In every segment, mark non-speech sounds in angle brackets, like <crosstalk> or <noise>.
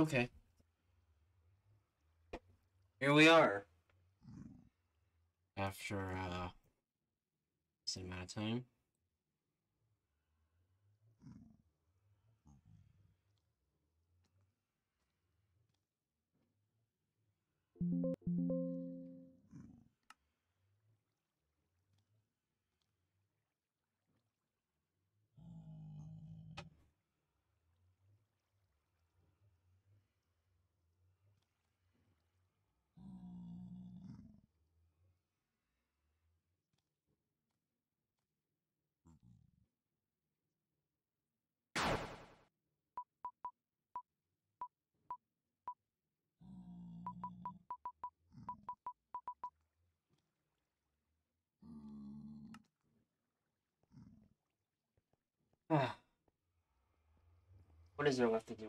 Okay. Here we are. After uh same amount of time. Ah. What is there left to do?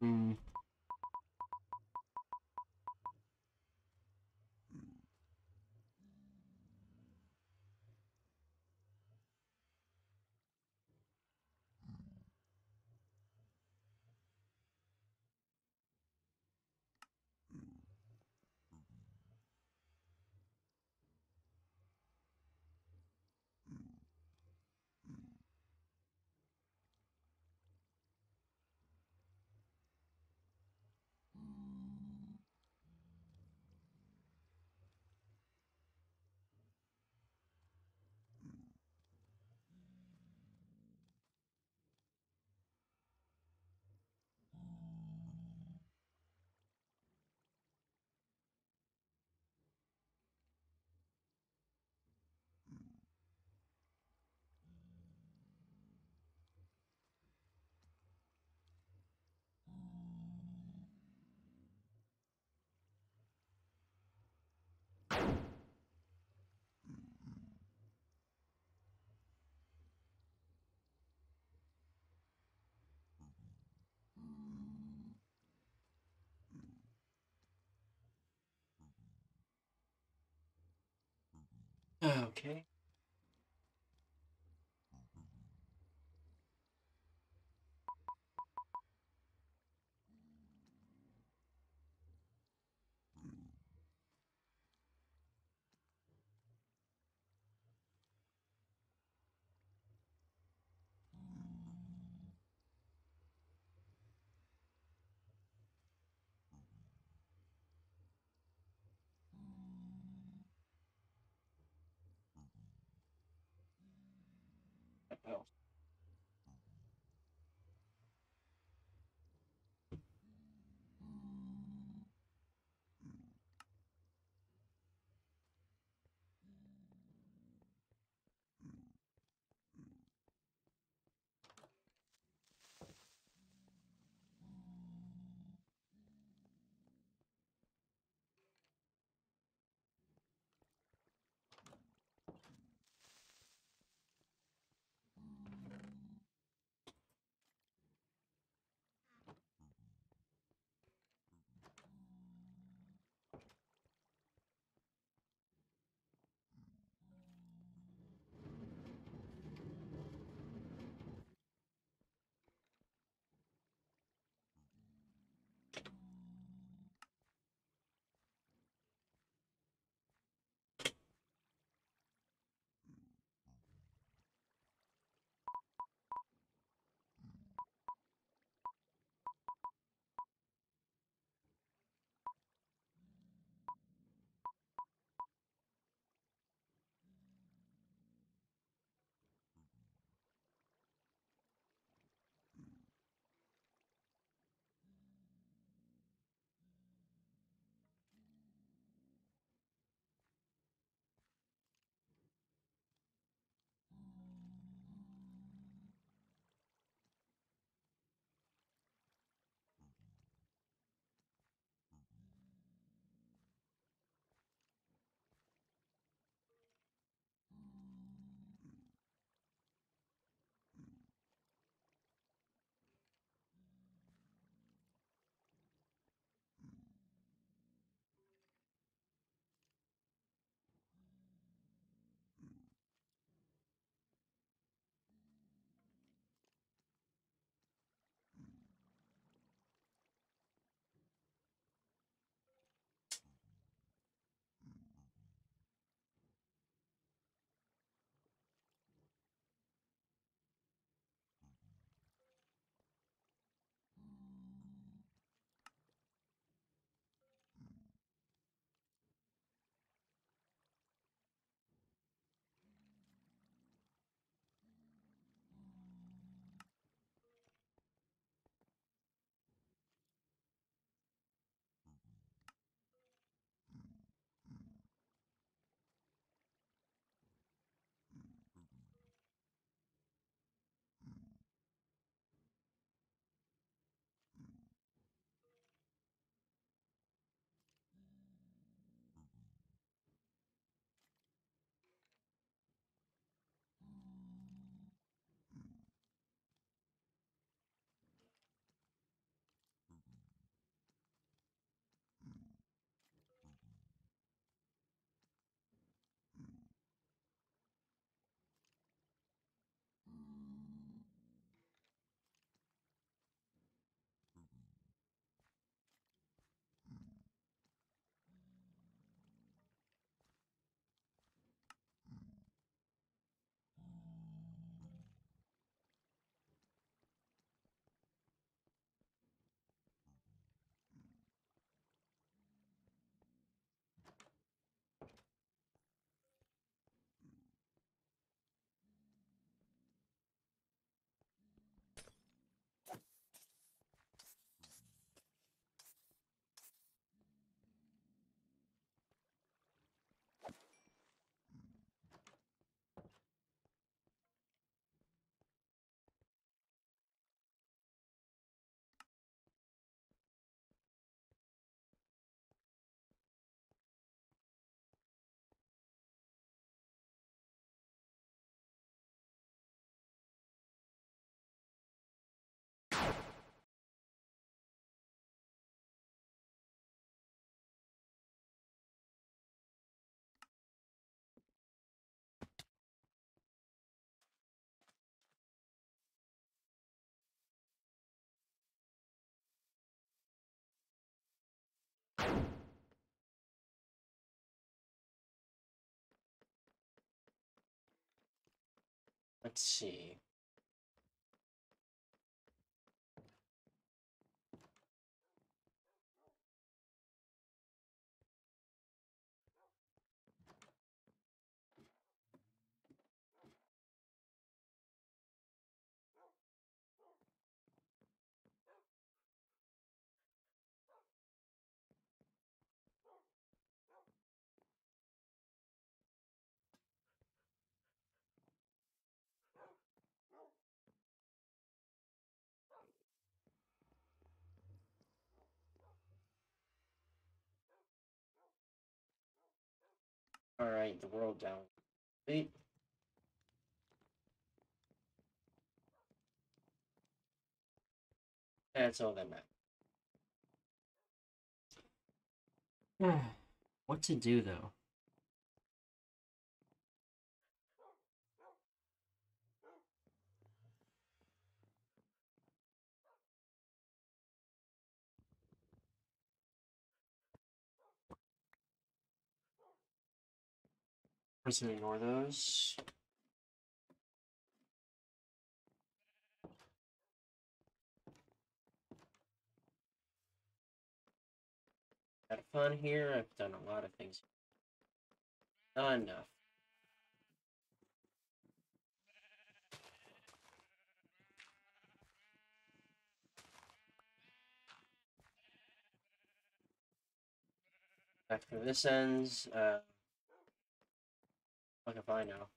Hmm. Okay. Oh. Let's see. Alright, the world down. Wait. That's all that matters. <sighs> what to do though? Just gonna ignore those. Had fun here. I've done a lot of things. Not enough. After this ends, uh, fuck if I know.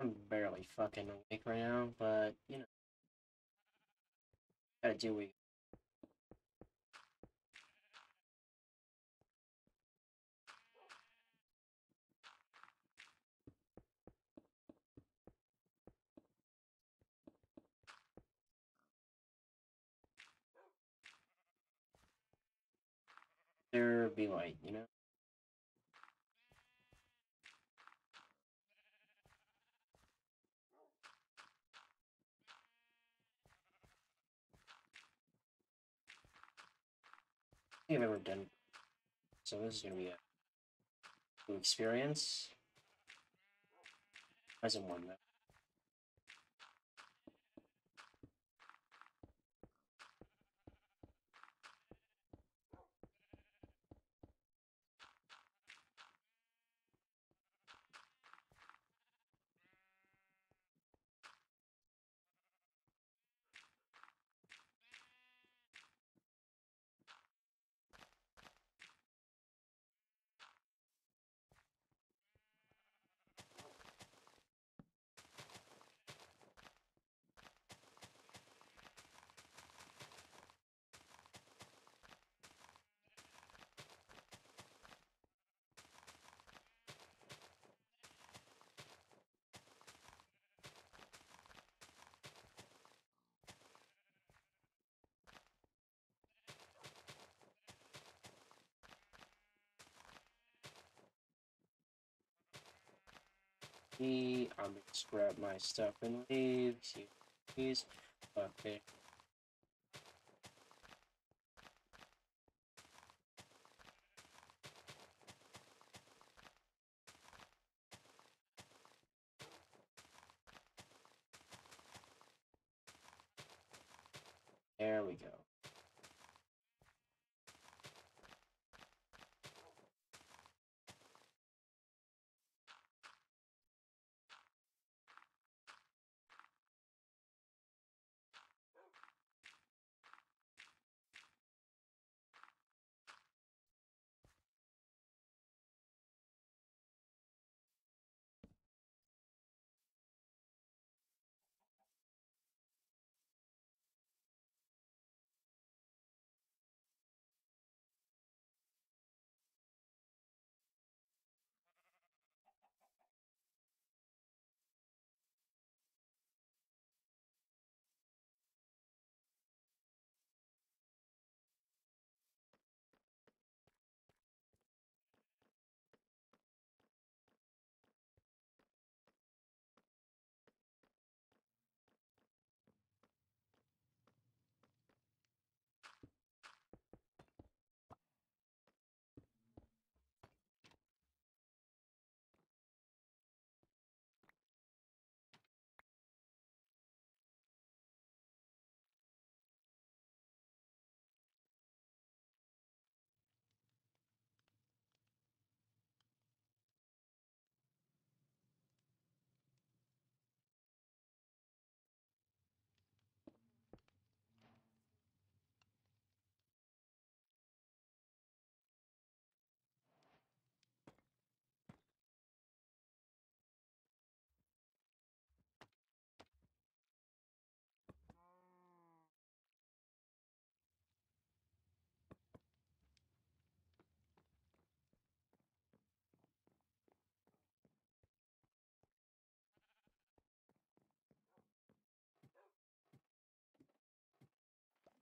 I'm barely fucking awake right now, but you know, gotta do we. There be light, you know. Think I've ever done. So this is gonna be a new experience. Hasn't won though. I'm gonna grab my stuff and leave. See, please. Okay.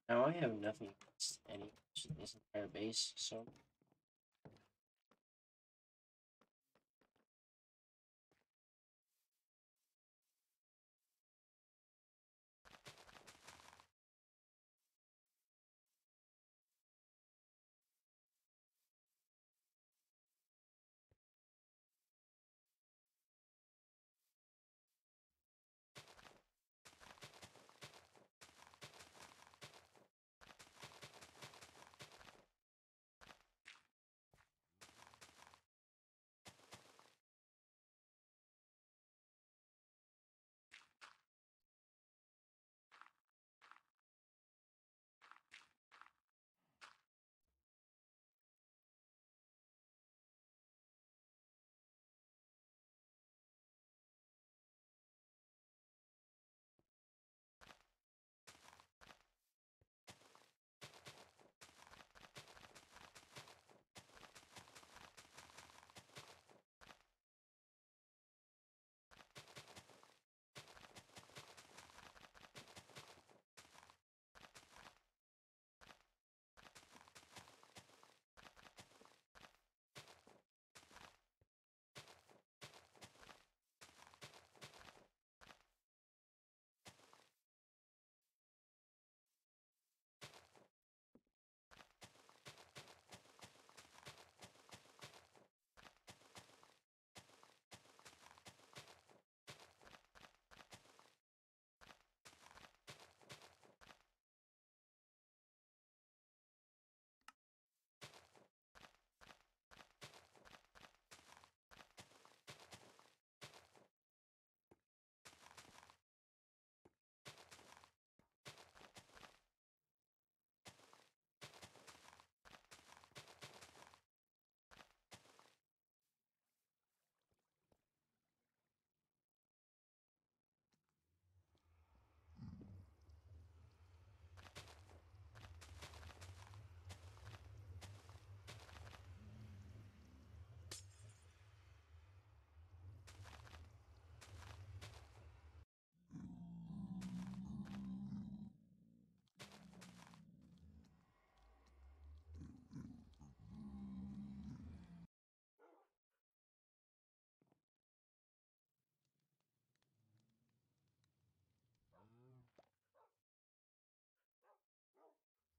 Now I have nothing against any this entire base, so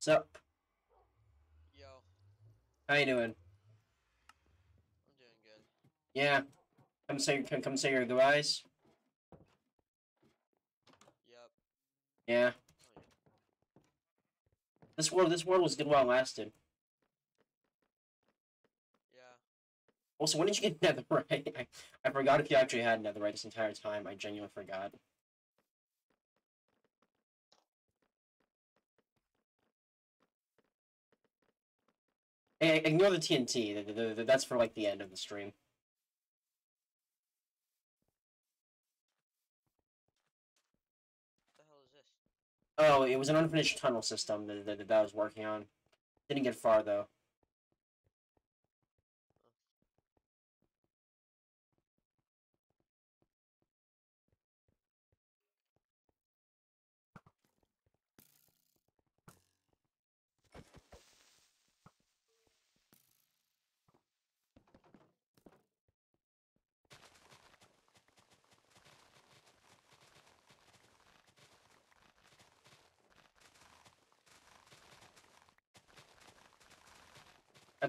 So, Yo, how you doing? I'm doing good. Yeah. Come say come, come say your goodbyes. Yep. Yeah. Oh, yeah. This world this world was good while it lasted. Yeah. Also, when did you get <laughs> netherite? I, I forgot if you actually had netherite this entire time. I genuinely forgot. Ignore the TNT. th- th- th- That's for like the end of the stream. What the hell is this? Oh, it was an unfinished tunnel system that, that, that I was working on. Didn't get far though.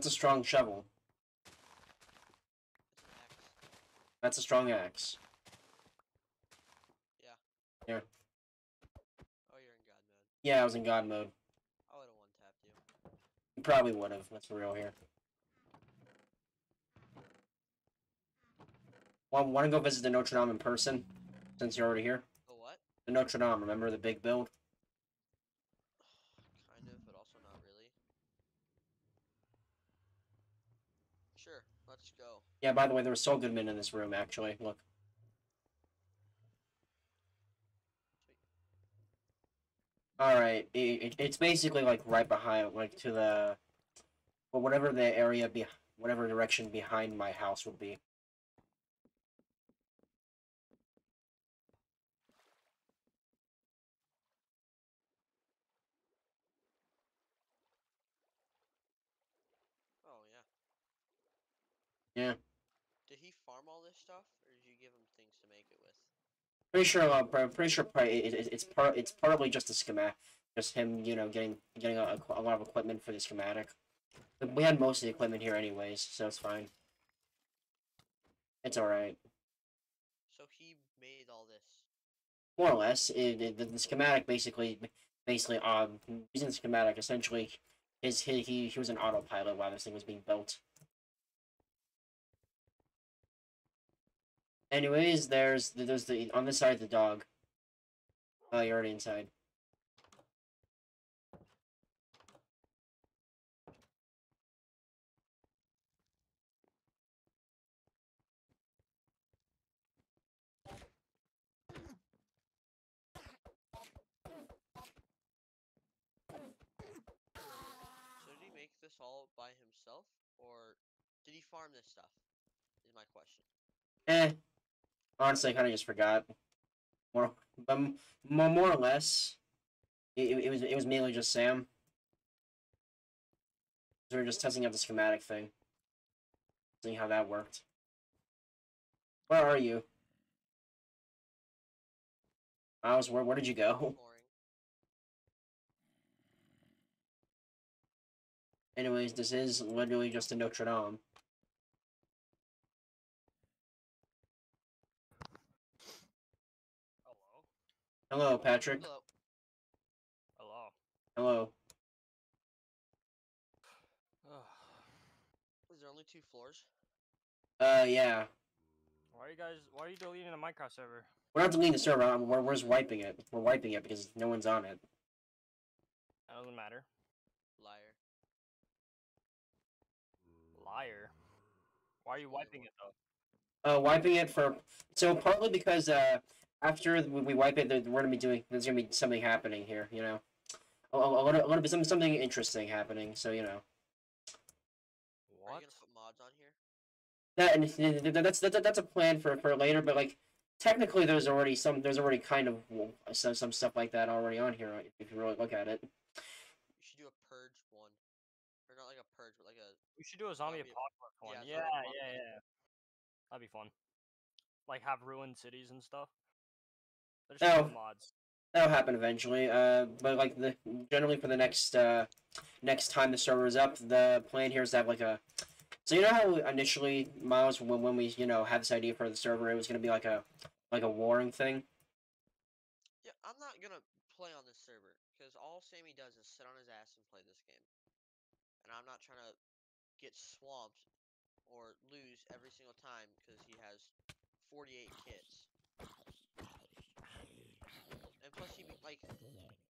That's a strong shovel. It's an axe. That's a strong axe. Yeah. Here. Oh, you're in god mode. Yeah, I was in god mode. I would have one tapped you. You probably would have. That's for real here. Want, want to go visit the Notre Dame in person? Since you're already here? The what? The Notre Dame, remember the big build? Yeah, by the way, there were good Goodman in this room, actually. Look. Alright, it, it, it's basically, like, right behind, like, to the... Well, whatever the area, be, whatever direction behind my house would be. Oh, yeah. Yeah farm all this stuff, or did you give him things to make it with? Pretty sure. Uh, pr- pretty sure. It, it, it's part. It's probably just a schematic. Just him, you know, getting getting a, a lot of equipment for the schematic. We had most of the equipment here anyways, so it's fine. It's all right. So he made all this. more or less. It, it, the, the schematic basically, basically, um, using the schematic, essentially, his he, he he was an autopilot while this thing was being built. Anyways, there's there's the on this side the dog. Oh, you're already inside. So did he make this all by himself, or did he farm this stuff? Is my question. Eh. Honestly, I kind of just forgot. More, but more, or less, it, it, was it was mainly just Sam. We were just testing out the schematic thing, seeing how that worked. Where are you? Miles, where where did you go? <laughs> Anyways, this is literally just a Notre Dame. Hello, Patrick. Hello. Hello. Hello. Is there only two floors? Uh, yeah. why are you guys, why are you deleting the Minecraft server? We're not deleting the server. um, We're, we're just wiping it. We're wiping it because no one's on it. That doesn't matter. Liar. Liar. Why are you wiping it though? uh, wiping it for so partly because uh, after we we wipe it, we're gonna be doing there's gonna be something happening here, you know, a, a, a little, a little bit some, something interesting happening. So you know Are What? you gonna put mods on here? that and th- th- that's that's that's a plan for for later. But like technically, there's already some there's already kind of some some stuff like that already on here if you really look at it. You should do a purge one, or not like a purge, but like a We should do a zombie Zombie- apocalypse one. yeah, Yeah, yeah, yeah. That'd be fun. Like have ruined cities and stuff. There's Oh. mods. That'll happen eventually. Uh, but like the generally for the next uh next time the server is up, the plan here is to have like a. So you know how initially Miles when when we you know had this idea for the server, it was gonna be like a like a warring thing. Yeah, I'm not gonna play on this server because all Sammy does is sit on his ass and play this game, and I'm not trying to get swamped or lose every single time because he has 48 kits. And plus, he like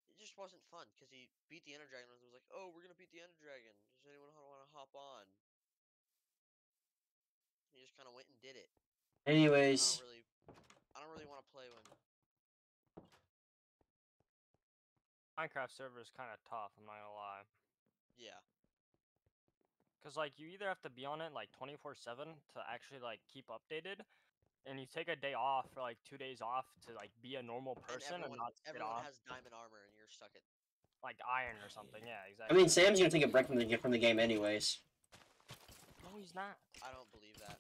it just wasn't fun because he beat the Ender Dragon and was like, "Oh, we're gonna beat the Ender Dragon. Does anyone want to hop on?" He just kind of went and did it. I Anyways, don't really, I don't really want to play when Minecraft server is kind of tough. I'm not gonna lie. yeah. Cause like you either have to be on it like 24/7 to actually like keep updated, and you take a day off for like two days off to like be a normal person and and, everyone, not sit everyone off has diamond armor and you're stuck at like iron or something. Yeah, exactly. I mean Sam's gonna take a break from the from the game anyways. no, he's not. I don't believe that.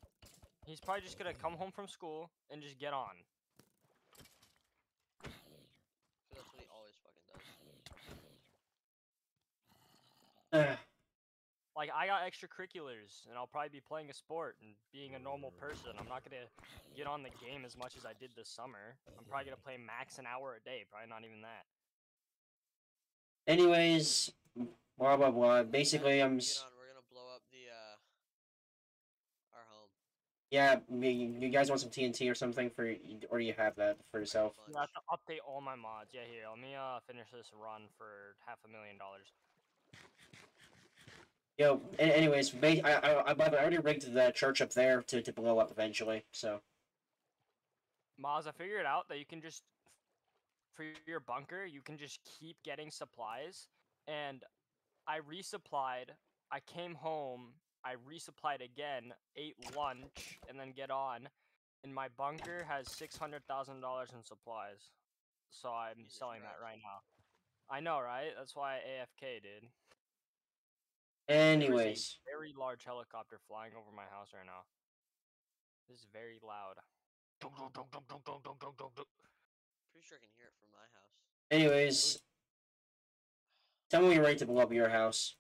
He's probably just gonna come home from school and just get on. that's what he always fucking does. <sighs> Ugh. Like I got extracurriculars, and I'll probably be playing a sport and being a normal person. I'm not gonna get on the game as much as I did this summer. I'm probably gonna play max an hour a day. Probably not even that. Anyways, blah blah blah. Guys, Basically, I'm. get on, we're gonna blow up the uh our home. Yeah, you, you guys want some TNT or something for, or do you have that for yourself? Bunch. Yeah, I have to update all my mods. Yeah, here. Let me uh finish this run for half a million dollars. Yo, a- anyways, I, I, I, by the way, I already rigged the church up there to, to blow up eventually. So Maz, I figured out that you can just for your bunker, you can just keep getting supplies. And I resupplied. I came home. I resupplied again, ate lunch, and then get on. And my bunker has six hundred thousand dollars in supplies. So I'm Jesus selling that right now. I know, right? That's why I AFK did. Anyways, very large helicopter flying over my house right now. This is very loud. Pretty sure I can hear it from my house. Anyways, tell me you're right to blow up your house.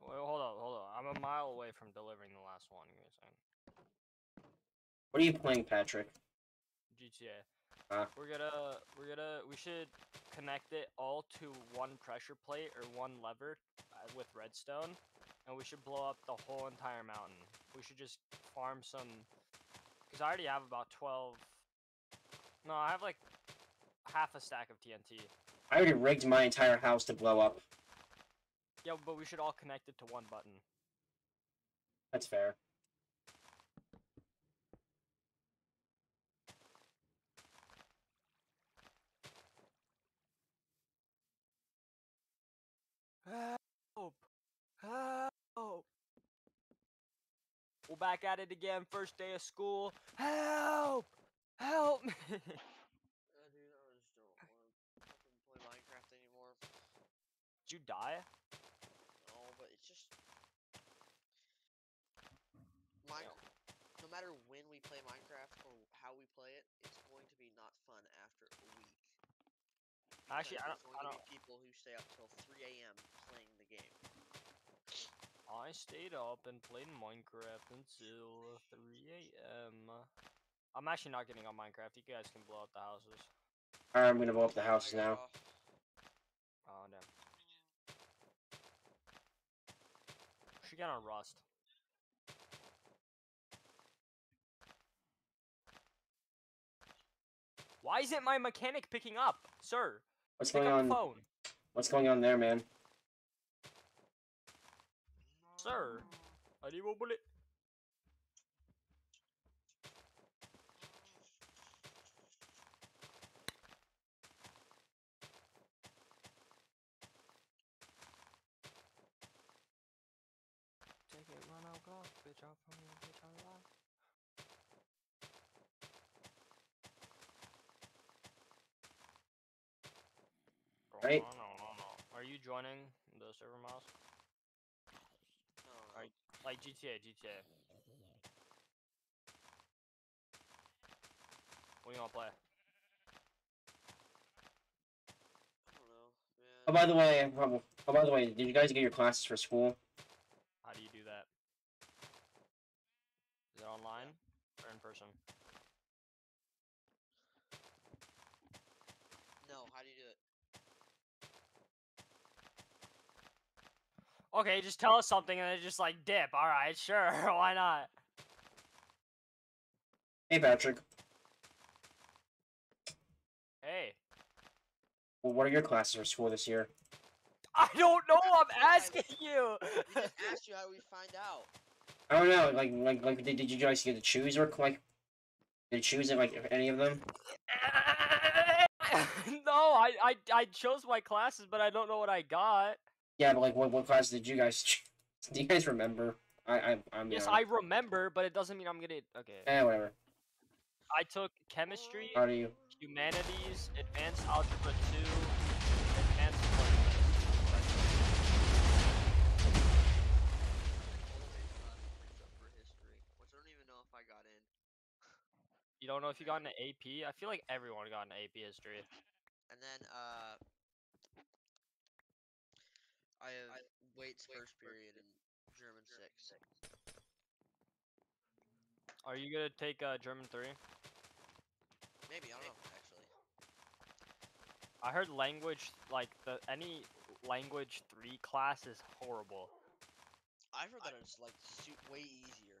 Well, hold on, hold on. I'm a mile away from delivering the last one. You're saying. what are you playing, Patrick? GTA. Ah. We're gonna, we're gonna, we should connect it all to one pressure plate or one lever uh, with redstone, and we should blow up the whole entire mountain. We should just farm some, because I already have about 12. No, I have like half a stack of TNT. I already rigged my entire house to blow up. Yeah, but we should all connect it to one button. That's fair. Help! Help! We're back at it again. First day of school. Help! Help me! <laughs> Uh, I just don't want to fucking play Minecraft anymore. Did you die? No, but it's just Mine. No matter when we play Minecraft or how we play it, it's going to be not fun after a week. Actually, I don't- There's I going to don't- be people who stay up till 3 a.m. playing the game. I stayed up and played Minecraft until 3 a.m. I'm actually not getting on Minecraft. You guys can blow up the houses. Alright, I'm gonna blow up the houses now. Oh, damn. She got on Rust. Why isn't my mechanic picking up? Sir, What's pick going on? phone. What's going on there, man? Sir, I need a bullet. Take it, run out, go, bitch, out from me, bitch, I'm alive. Right. No, no, no, no. Are you joining the server mouse? No, no, Alright. Like GTA, GTA. What do you want to play? I don't know, man. Oh, by the way, oh, oh, by the way, did you guys get your classes for school? How do you do that? Is it online or in person? No, how do you do it? Okay, just tell us something and then just like dip. All right, <laughs> sure, why not? Hey, Patrick. Hey, Well, what are your classes for school this year? I don't know. I'm asking you. We just <laughs> asked you how we find out. I don't know. Like, like, like, did, did you guys get to choose or like, did you choose it like any of them? <laughs> no, I, I I chose my classes, but I don't know what I got. Yeah, but like, what, what class did you guys? <laughs> Choose? Do you guys remember? I, I, I'm. Yes, you know, I remember, but it doesn't mean I'm gonna. Okay, Eh, whatever. I took chemistry, How do you? humanities, advanced algebra two, advanced. calculus. Except for history, which I don't know if I got in. You don't know if you got <laughs> an AP? I feel like everyone got an AP history. And then uh I have Waite's first period in German six. Are you gonna take uh, German three? Maybe, I don't know, actually. I heard language like the any language three class is horrible. I've heard that it's like su- way easier.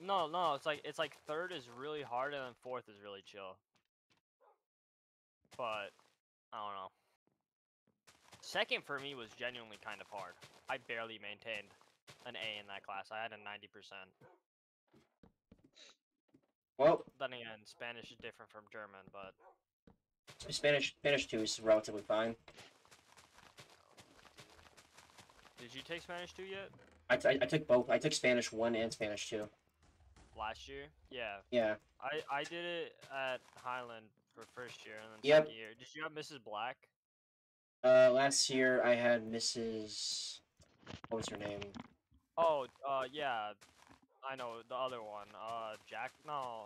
No, no, it's like it's like third is really hard and then fourth is really chill. But I don't know. Second for me was genuinely kind of hard. I barely maintained an A in that class. I had a ninety percent. Well, Then again, Spanish is different from German, but Spanish, Spanish two is relatively fine. did you take Spanish two yet? I, I took both. I took Spanish one and Spanish two. Last year? Yeah. Yeah. I I did it at Highland for first year and then Yep. second year. Did you have Mrs. Black? Uh, last year I had Mrs. What was her name? Oh, uh, yeah. I know the other one. Uh, Jack. No.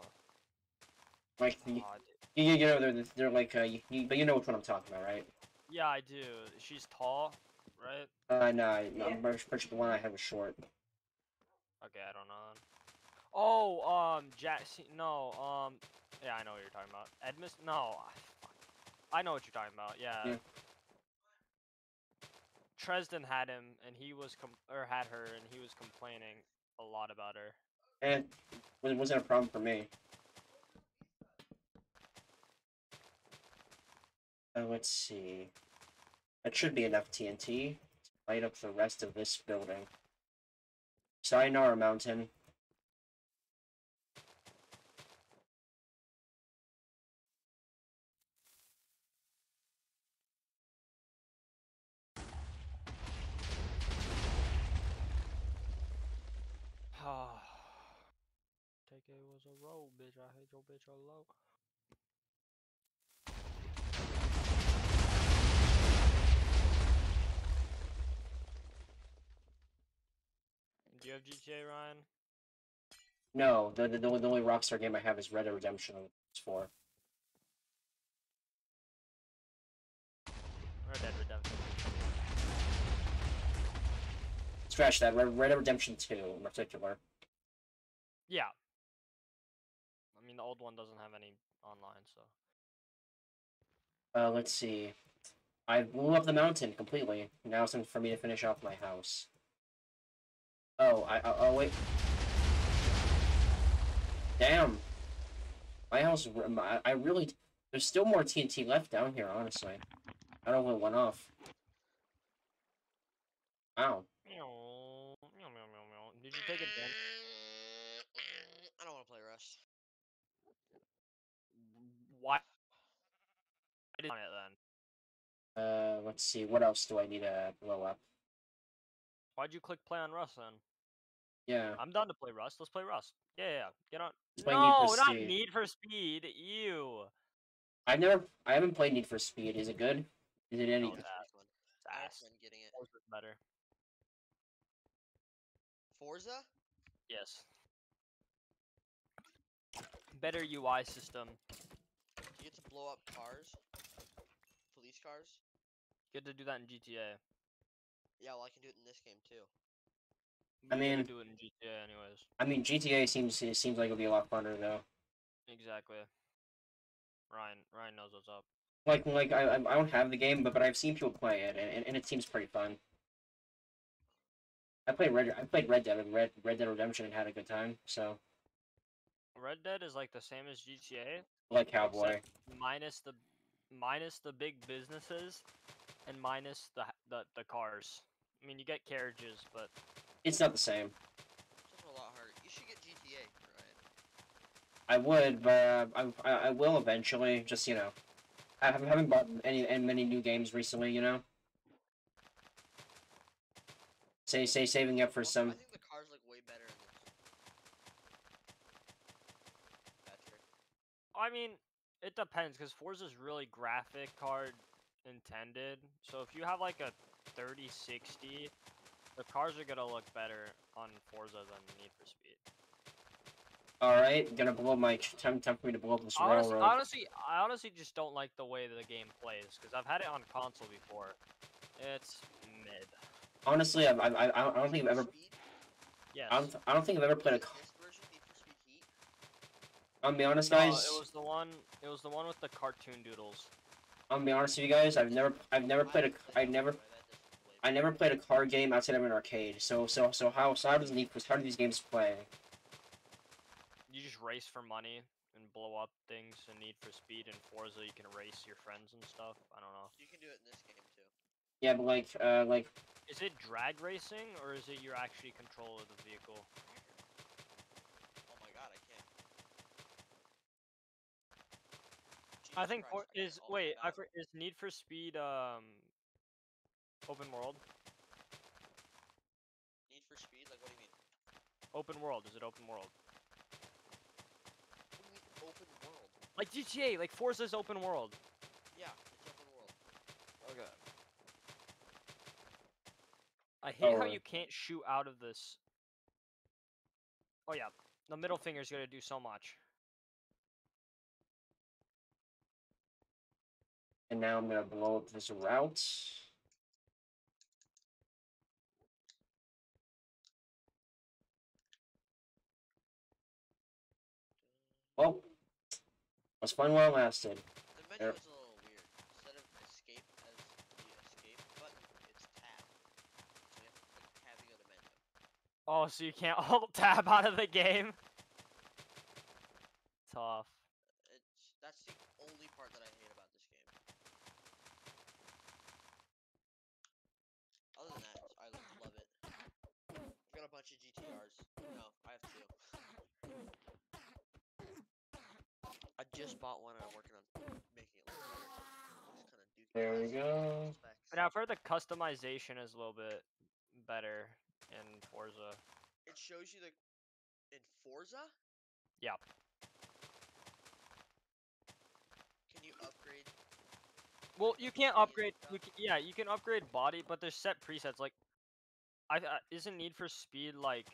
Like the, Aw, you, you know they're they're like uh, you, you- but you know which one I'm talking about, right? yeah, I do. She's tall, right? Uh, no, I- Yeah. I'm pretty pretty sure the one I have was short. Okay, I don't know. Then. Oh, um, Jack. No, um, yeah, I know what you're talking about. Edmus. No, I. I know what you're talking about. Yeah. Yeah. Tresden had him, and he was com- or had her, and he was complaining a lot about her. And it wasn't a problem for me. Uh, let's see. That should be enough TNT to light up the rest of this building. Sayonara Mountain. Take it was a roll, bitch. I hate your bitch a low. Do you have GTA, Ryan? No, the, the, the only- Rockstar game I have is Red Dead Redemption PS4. Red Dead Redemption. Scratch that, Red, Red Dead Redemption 2 in particular. Yeah. The old one doesn't have any online, so. Uh, let's see. I blew up the mountain completely. Now it's time for me to finish off my house. Oh, I, oh, oh wait. Damn. My house, my- I really, there's still more TNT left down here, honestly. I don't know what went off. Wow. Meow, meow, meow, meow, meow. Did you take? I don't want to play Rust. Why? I did on it then. Uh, let's see, what else do I need to blow up? Why'd you click play on Rust then? Yeah. I'm done to play Rust. Let's play Rust. Yeah, yeah, yeah. Get on. Let's play Need no, for not Speed. Need for Speed. Ew. I've never, I haven't played Need for Speed. Is it good? Is it any? No, That's the first one. It's I ass. recommend getting it. Forza's better. Forza? Yes. Better UI system. You get to blow up cars? Police cars? You get to do that in GTA. Yeah, well, I can do it in this game too. I We gotta mean- do it in GTA anyways. I mean, GTA seems it seems like it'll be a lot funner though. Exactly. Ryan, Ryan knows what's up. Like, like I, I I don't have the game, but but I've seen people play it, and, and, and it seems pretty fun. I played Red I played Red Dead and Red Red Dead Redemption and had a good time. So Red Dead is like the same as GTA, like Cowboy. Minus the minus the big businesses and minus the the the cars. I mean, you get carriages, but It's not the same. It's a lot harder. You should get GTA, right? I would, but uh, I, I I will eventually. Just you know, I haven't haven't bought any and many new games recently. You know. Say say saving up for Also, some. I think the cars look way better in this. Patrick. I mean, it depends because Forza's really graphic card intended. So if you have like a 3060, the cars are gonna look better on Forza than Need for Speed. All right, gonna blow my time time for me to blow up this Honest, railroad. honestly, I honestly just don't like the way the game plays because I've had it on console before. It's mid. Honestly, I I I I don't think I've ever Speed? Yes. I don't I don't think I've ever played a. Is c- This version Need for Speed Heat? I'll be honest, No, guys. it was the one. It was the one with the cartoon doodles. I'll be honest with you guys. I've never I've never played a haven't I played it, never by the way, that doesn't play I never played a car game outside of an arcade. So so so how so how does Need for how do these games play? You just race for money and blow up things and Need for Speed and Forza. You can race your friends and stuff. I don't know. You can do it in this game too. Yeah, but like uh like Is it drag racing or is it you're actually control of the vehicle? Oh my god, I can't. I think for, Christ, I can't. is wait, I for, is Need for Speed um open world? Need for Speed? Like, what do you mean? Open world. Is it open world? What do you mean open world? Like GTA, like Forza's open world. Yeah, it's open world. Okay. I hate how Oh. you can't shoot out of this. Oh yeah, the middle finger's gonna do so much. And now I'm gonna blow up this route. Well, was fun while it lasted. The menu Yep. is a little weird. Instead of escape as the escape button, it's tab. So you have to click tab to go to menu. Oh, so you can't <laughs> alt tab out of the game? Tough. It's that's the only part that I hate about this game. Other than that, I lo- love it. I've got a bunch of GTRs. No, I have two. I just bought one and I'm working on making it look better. Kinda There we go. specs. But I've heard the customization is a little bit better in Forza. It shows you the in Forza. Yeah. Can you upgrade? Well, you can't upgrade. You can, yeah, you can upgrade body, but there's set presets. Like, I uh, isn't Need for Speed like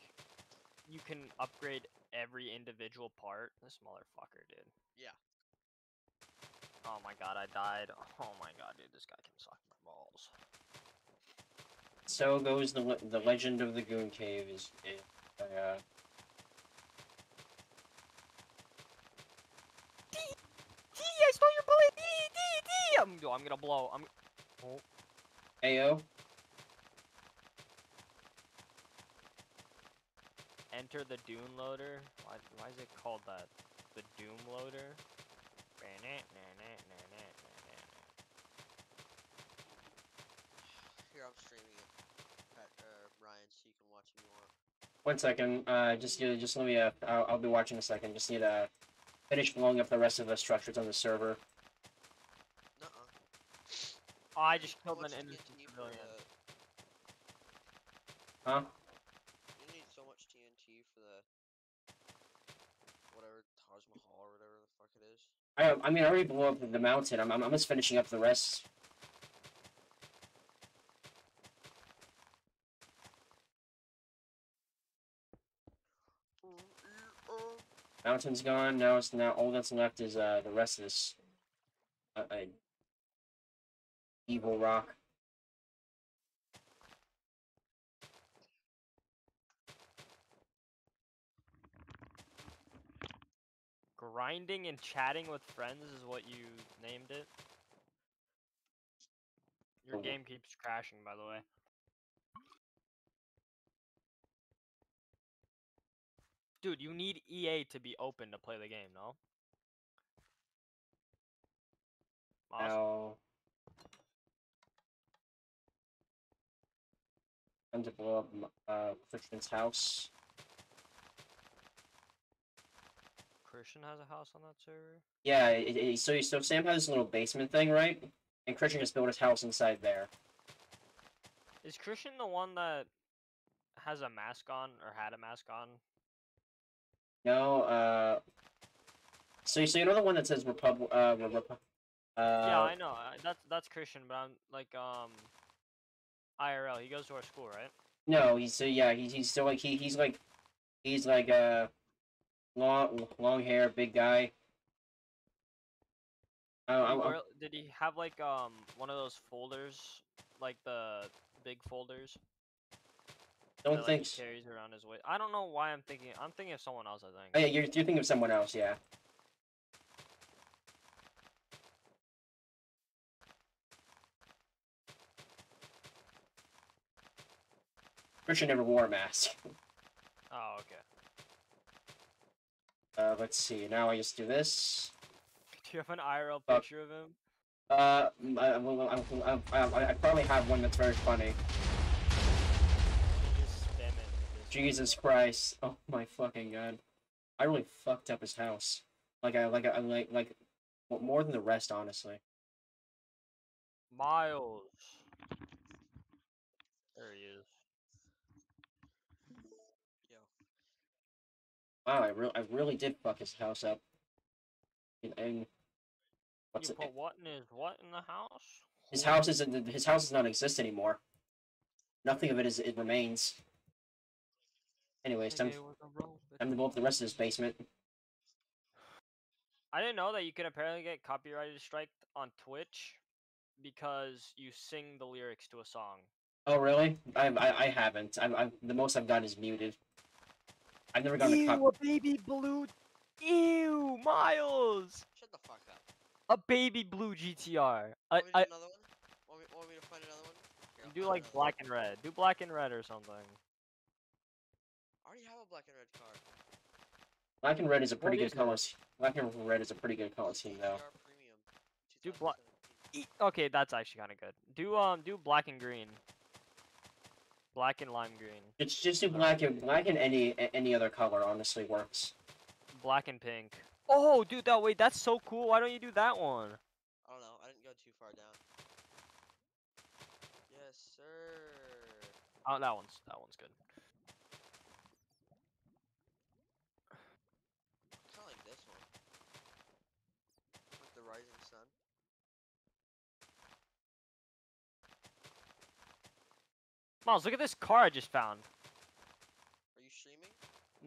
you can upgrade every individual part. This motherfucker, dude. Yeah. Oh my god, I died. Oh my god, dude, this guy can suck my balls. So goes the le- the legend of the Goon Cave. Is, is uh, D, D, I stole your bullet. D, D, D. I'm, yo, I'm gonna blow. I'm. Oh, Ao. enter the Dune loader. Why, why is it called that? The Doom loader. Here, I'm streaming it. Pat, uh, Ryan, so you can watch if you want. One second. Uh, just uh, just let me. Uh, I'll, I'll be watching a second. Just need to finish blowing up the rest of the structures on the server. Nuh-uh. Oh, I just killed an much innocent civilian. uh, Huh? You need so much TNT for the whatever Taj Mahal or whatever the fuck it is. I I mean I already blew up the mountain. I'm I'm, just finishing up the rest. Mountain's gone. Now it's now all that's left is uh the rest of this. Uh, uh, evil rock. Grinding and chatting with friends is what you named it. Your game keeps crashing, by the way. Dude, you need EA to be open to play the game, no? Mouse? Now. Time to blow up uh Christian's house. Christian has a house on that server? Yeah, it, it, so so Sam has this little basement thing, right? And Christian just built his house inside there. Is Christian the one that has a mask on or had a mask on? No, uh. So, so you know the one that says Repub, uh, Re- Repu- uh, yeah, I know. That's that's Christian, but I'm like um IRL. He goes to our school, right? No, he's so yeah, he's he's still like he he's like he's like uh long long hair, big guy. I, Did I, he, I, did he have like um one of those folders, like the big folders? don't that, like, think. he s- carries around his waist. I don't know why I'm thinking. I'm thinking of someone else. I think. Oh yeah, you're you're thinking of someone else, yeah. Christian never wore a mask. Oh, okay. Uh, let's see. Now I just do this. Do you have an IRL Uh, picture of him? Uh, mm, I, I, I, I, I probably have one that's very funny. You just spam it. with this- Jesus Christ! <laughs> Oh my fucking god! I really fucked up his house. Like I, like I, like, like, well, more than the rest, honestly. Miles. There he is. Yo. Wow, I really, I really did fuck his house up. And, and what's you it? put what in his what in the house? His house isn't. His house does not exist anymore. Nothing of it is. It remains. Anyways, time, Nigga, it was time to blow up the rest of this basement. I didn't know that you can apparently get copyrighted strike on Twitch because you sing the lyrics to a song. Oh really? I I, I haven't. I, I the most I've gotten is muted. I've never gotten a cop. a baby blue. Ew, Miles. Shut the fuck up. A baby blue GTR. I, me to I do another one? Want me, want me to find another one? Here, do like another one. black and red. Do black and red or something. I already have a black and red car. Black and red is a pretty is good color. s- Black and red is a pretty good color scheme though. Do bla- 2017. E- okay, that's actually kind of good. Do um do black and green. Black and lime green. It's just do black and black and any any other color honestly works. Black and pink. Oh, dude, that wait, that's so cool. Why don't you do that one? I don't know. I didn't go too far down. Yes, sir. Oh, that one's that one's good. Kind of like this one. With the rising sun. Miles, look at this car I just found. Are you streaming?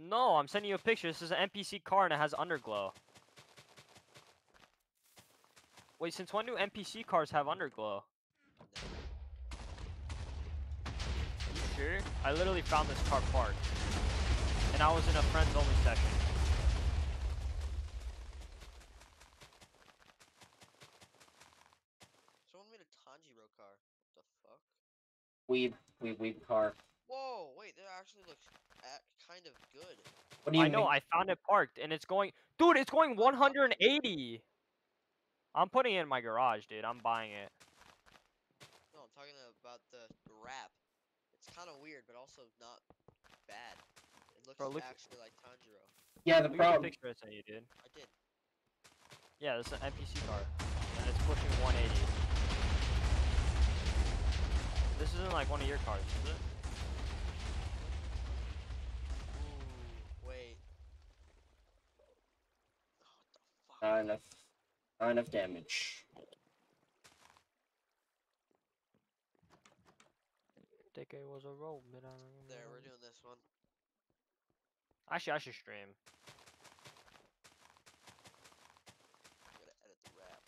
No, I'm sending you a picture. This is an NPC car and it has underglow. Wait, since when do NPC cars have underglow? No. You sure? I literally found this car parked. And I was in a friends only session. Someone made a Tanjiro car. What the fuck? Weeb weeb weeb car. Whoa, wait, that actually looks kind of good. What do you I know. I found it parked and it's going Dude, it's going 180. I'm putting it in my garage, dude. I'm buying it. No, I'm talking about the wrap. It's kind of weird, but also not bad. It looks Bro, look- actually like Tanjiro. Yeah, the Look at the problem. picture I sent you, dude. I did. Yeah, this is an NPC car. And it's pushing 180. This isn't like one of your cards, is it? Ooh, wait. Oh, what the fuck? Not enough. Not enough damage. DK was a roll, but I don't there, we're doing this one. Actually, I should stream. Gotta edit the wrap.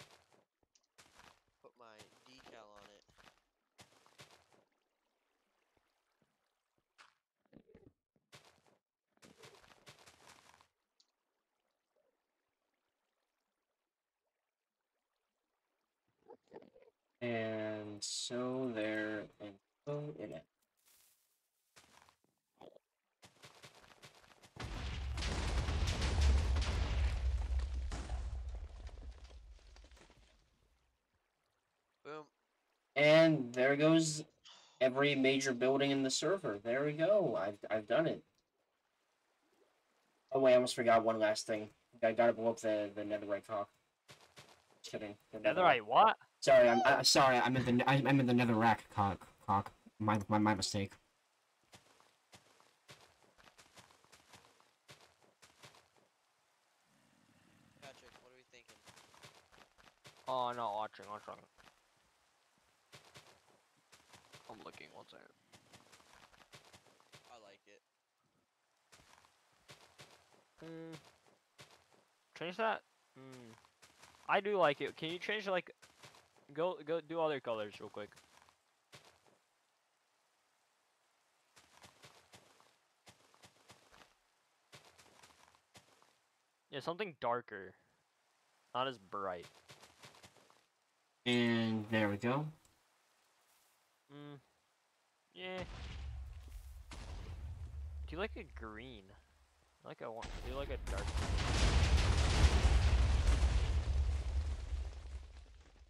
Put my decal on it. And so there and so it ends. Boom. And there goes every major building in the server. There we go. I've I've done it. Oh wait, I almost forgot one last thing. I gotta blow up the the netherite cock. Just kidding. The Netherite, what? Sorry, I'm I, sorry. I meant the I, I meant the netherrack cock cock. My my my mistake. Patrick, what are we thinking? Oh, no, watching, watching. I'm looking, one second. I like it. Mm. Change that? Mm. I do like it. Can you change, like, go, go do other colors real quick? Yeah, something darker. Not as bright. And there we go. Mm. Yeah. Do you like a green? I Like a one. Do you like a dark?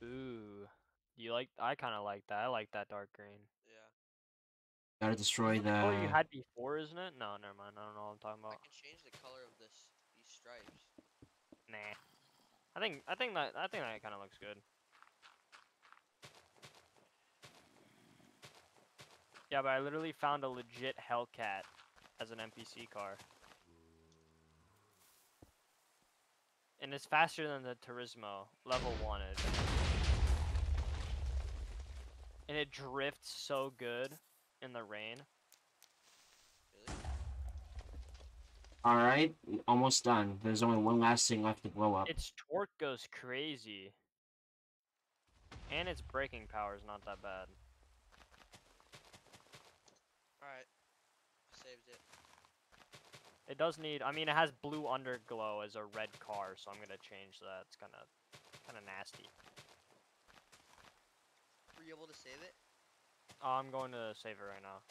Ooh. You like? I kind of like that. I like that dark green. Yeah. Gotta destroy the. Oh, you had before, isn't it? No, never mind. I don't know what I'm talking about. I can change the color of this these stripes. Nah. I think I think that I think that kind of looks good. Yeah, but I literally found a legit Hellcat as an NPC car. And it's faster than the Turismo, level 1 it. And it drifts so good in the rain. Really? All right, almost done. There's only one last thing left to blow up. Its torque goes crazy. And its braking power is not that bad. Alright. Saved it. It does need. I mean, it has blue underglow as a red car, so I'm gonna change that. It's kind of, kind of nasty. Were you able to save it? I'm going to save it right now.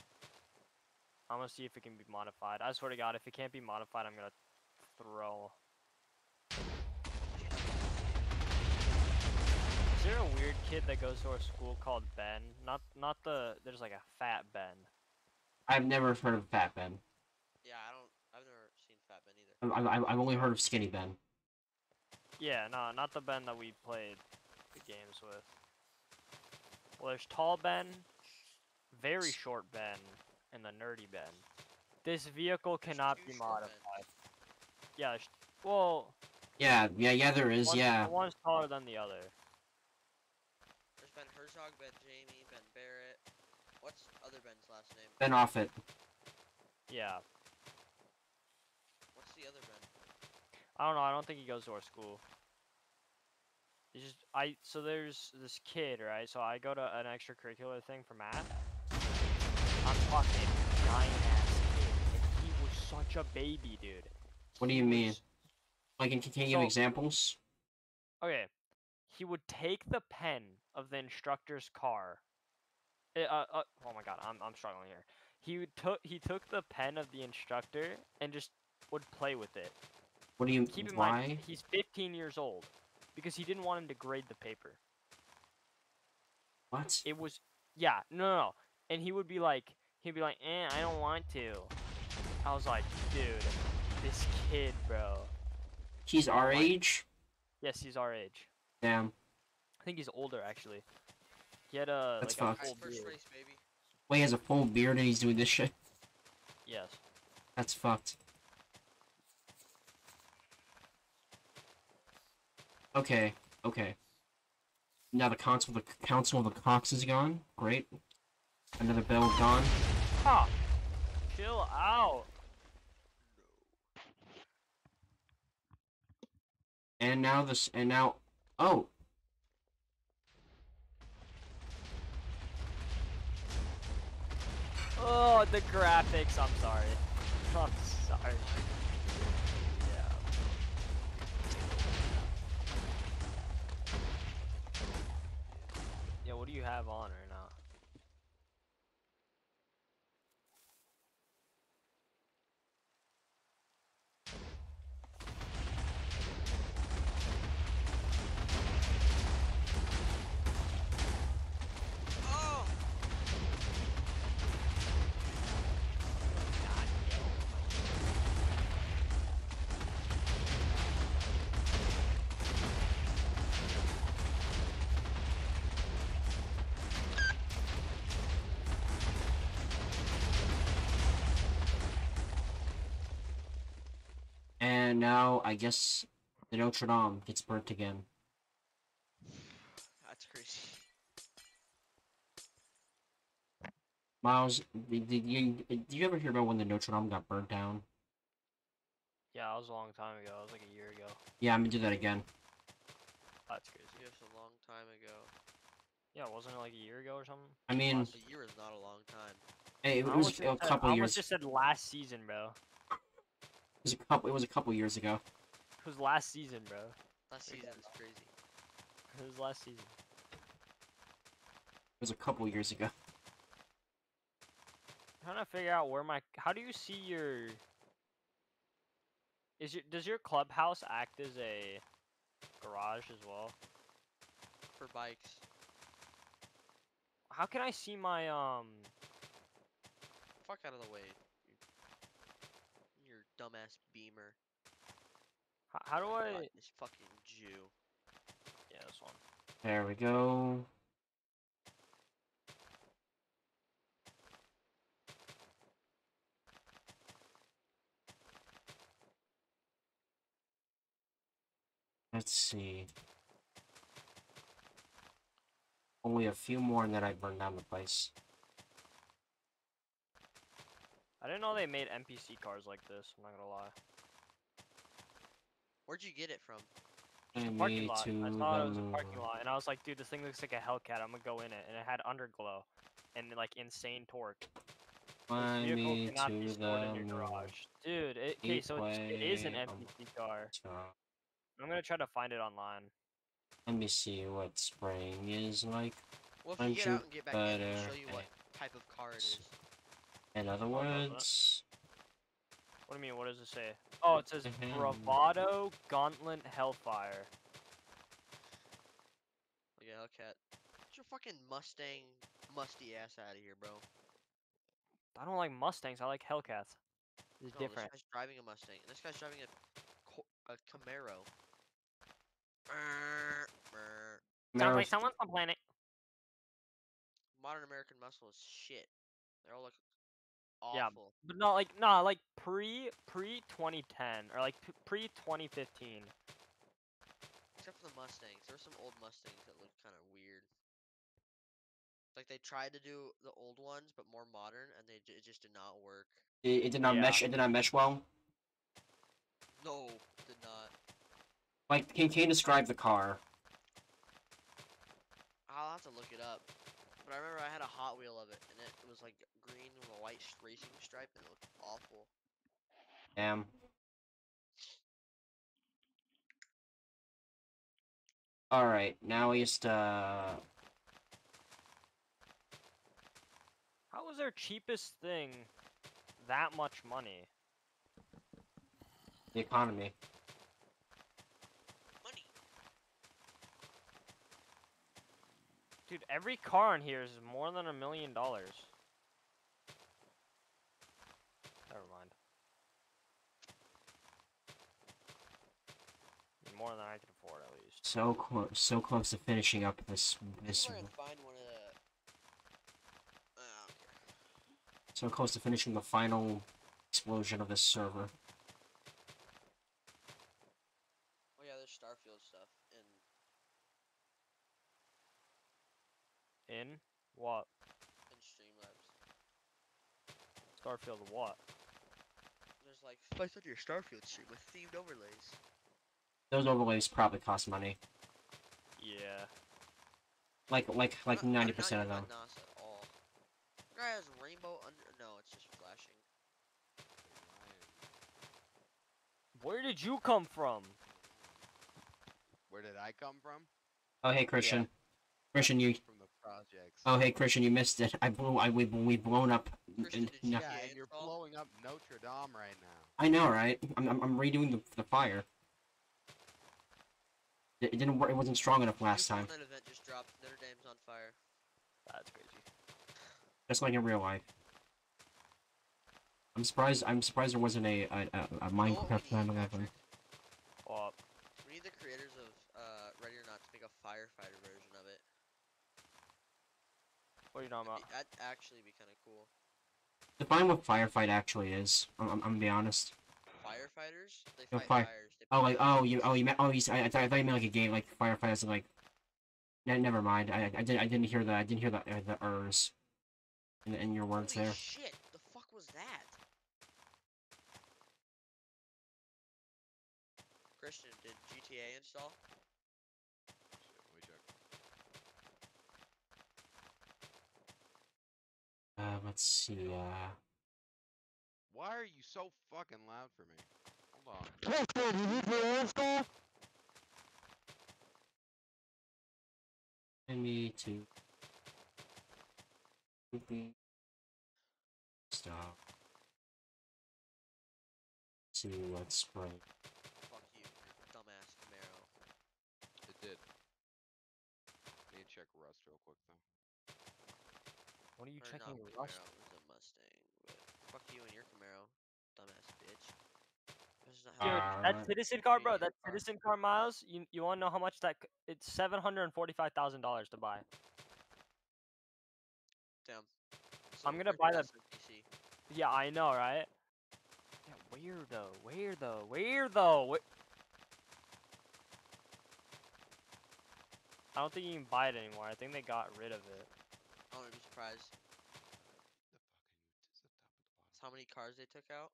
I'm gonna see if it can be modified. I swear to God, if it can't be modified, I'm gonna throw. Is there a weird kid that goes to our school called Ben? Not, not the. There's like a fat Ben. I've never heard of Fat Ben. Yeah, I don't. I've never seen Fat Ben either. I've, I've, I've only heard of Skinny Ben. Yeah, no, not the Ben that we played the games with. Well, there's tall Ben, very short Ben, and the nerdy Ben. This vehicle cannot be short Bens. modified. Yeah, well, Yeah, yeah, yeah. There is. one, Yeah. one's taller than the other. There's Ben Herzog, Ben Jamie, Ben Barrett. What's other Ben's last name? Ben Offit. Yeah, What's the other Ben? I don't know. I don't think he goes to our school. Just I. So there's this kid, right? So I go to an extracurricular thing for math. I'm fucking giant ass kid, and he was such a baby, dude. What do you mean? Like, can you give So- examples? Okay, he would take the pen of the instructor's car. eh, Uh, uh, oh my god, I'm I'm struggling here. He would took he took the pen of the instructor and just would play with it. What do you? Keep in why? mind, he's 15 years old because he didn't want him to grade the paper. What? It was, yeah, no, no, no. And he would be like, he'd be like, eh, I don't want to. I was like, dude, this kid, bro. He's our my- age. Yes, he's our age. Damn. I think he's older actually. He had a That's like a fucked. full Alright, first race, baby. Wait, he has a full beard and he's doing this shit. Yes. That's fucked. Okay, okay. Now the council, the council of the Cox is gone. Great. Another bell gone. Ha! Chill out. And now this, and now, oh, Oh, the graphics. I'm sorry. I'm sorry. Have on now I guess the Notre Dame gets burnt again. That's crazy. Miles, did, you did you ever hear about when the Notre Dame got burnt down? Yeah, that was a long time ago. It was like a year ago. Yeah, I'm gonna do that again. That's crazy. Yes, a long time ago. Yeah, wasn't it like a year ago or something? I mean, a year is not a long time. hey, it I was a couple I years. almost just said last season, bro. It was a couple. It was a couple years ago. It was last season, bro. Last season is crazy. It was last season. It was a couple years ago. trying to figure out where my how do you see your is your does your clubhouse act as a garage as well? For bikes. How can I see my um Fuck out of the way. You- Your dumbass beamer. h- how do I God, This fucking Jew. yeah this one. There we go. Let's see. Only a few more and then I burn down the place. I I didn't know they made NPC cars like this. I'm not gonna lie. Where'd you get it from? Just a parking lot. to I saw it was the a parking moon. lot, and I was like, dude, this thing looks like a Hellcat. I'm gonna go in it, and it had underglow, and like insane torque. This vehicle cannot be stored in your garage, dude. It, okay, so it's, it is an NPC car. I'm gonna try to find it online. let me see what spring is like. Well, if you get out and get back in, we'll show you what type of car it is. In other Hold on, what? words, What do you mean? What does it say? Oh, it says Mhm. Bravado Gauntlet Hellfire. Look at Hellcat. Get your fucking Mustang musty ass out of here, bro. I don't like Mustangs. I like Hellcats. It's No, different. this guy's driving a Mustang. and This guy's driving a, a Camaro. Brr, brr. Sounds like someone's complaining. Modern American muscle is shit. They all look Yeah. But not like nah, like pre pre 2010 or like pre 2015. Except for the Mustangs. There were some old Mustangs that looked kind of weird. Like they tried to do the old ones, but more modern, and they it just did not work. it, it did not Yeah. mesh. It did not mesh well. No, did not. Like, can, can you describe the car? I'll have to look it up. But I remember I had a Hot Wheel of it, and it, it was like green with a white racing stripe, and it looked awful. Damn. All right, now we just uh, How was their cheapest thing that much money? the economy. Money. Dude, every car in here is more than a million dollars. Never mind. More than I can afford, at least. So close, so close to finishing up this this. I find one of the. Uh, I. So close to finishing the final explosion of this server. Oh yeah, there's Starfield stuff, and In what? in Streamlabs. Starfield what? There's like place on your Starfield stream with themed overlays. Those overlays probably cost money. Yeah. Like like like I'm ninety not percent of them. on NAS at all. Guy has rainbow under. No, it's just flashing. Where did you come from? Where did I come from? Oh hey Christian, Christian you. From the projects. Oh hey Christian, you missed it. I blew. I we we blown up. n- Christian, n- did you no- yeah, Yeah, and you're blowing up Notre Dame right now. I know, right? I'm I'm, I'm redoing the the fire. It, it didn't work. It wasn't strong enough last time. Fortnite event just dropped. Notre Dame's on fire. That's crazy. Just like in real life. I'm surprised. I'm surprised there wasn't a a, a, a You know what we Minecraft need, 9/11. Patrick? Well, We need the creators of uh, Ready or Not to make a firefighter version of it. What are you talking about? be, that'd actually be kind of cool. Define what firefight actually is. I'm, I'm, I'm gonna be honest. Firefighters, they No, fight fire- fires. They Oh, like oh you oh you meant oh you s- I, I, thought, I thought you meant like a game like firefighters like. Ne- never mind. I I did I didn't hear the I didn't hear the uh, the ers. In, in your words Holy there. shit! The fuck was that? Christian, did GTA install? Shit, let me check. Uh, let's see. Uh, Why are you so fucking loud for me? Hold on. me to. Stop. See what spring. Fuck you, your dumbass Camaro. It did. Let me check rust real quick though. What are you Or checking not your Camaro, rust? it was a Mustang. But fuck you and your Camaro, dumbass bitch. This is not Dude, you that Uh, citizen car, bro. your That car. citizen car, Miles. You you wanna know how much that? It's seven hundred and forty-five thousand dollars to buy. Damn. I'm gonna buy that- SMPC. Yeah, I know, right? Yeah, weirdo, weirdo, weirdo. We- I don't think you can buy it anymore. I think they got rid of it. I wouldn't be surprised. how many cars they took out?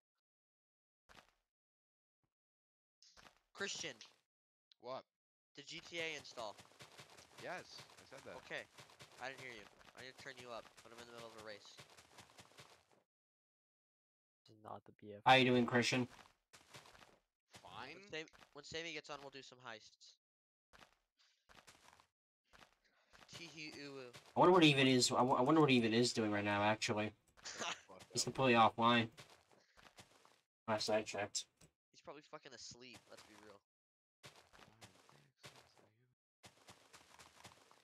Christian, What? The GTA install? Yes, I said that. Okay, I didn't hear you. I need to turn you up, but I'm in the middle of a race. This is not the BF. How you doing, Christian? Fine. When, Sam- when Sammy gets on, we'll do some heists. Tee ooh. I wonder what he even is. I wonder what he even is doing right now. Actually, Fuck <laughs> he's up. completely offline. Last I checked. He's probably fucking asleep. Let's be real.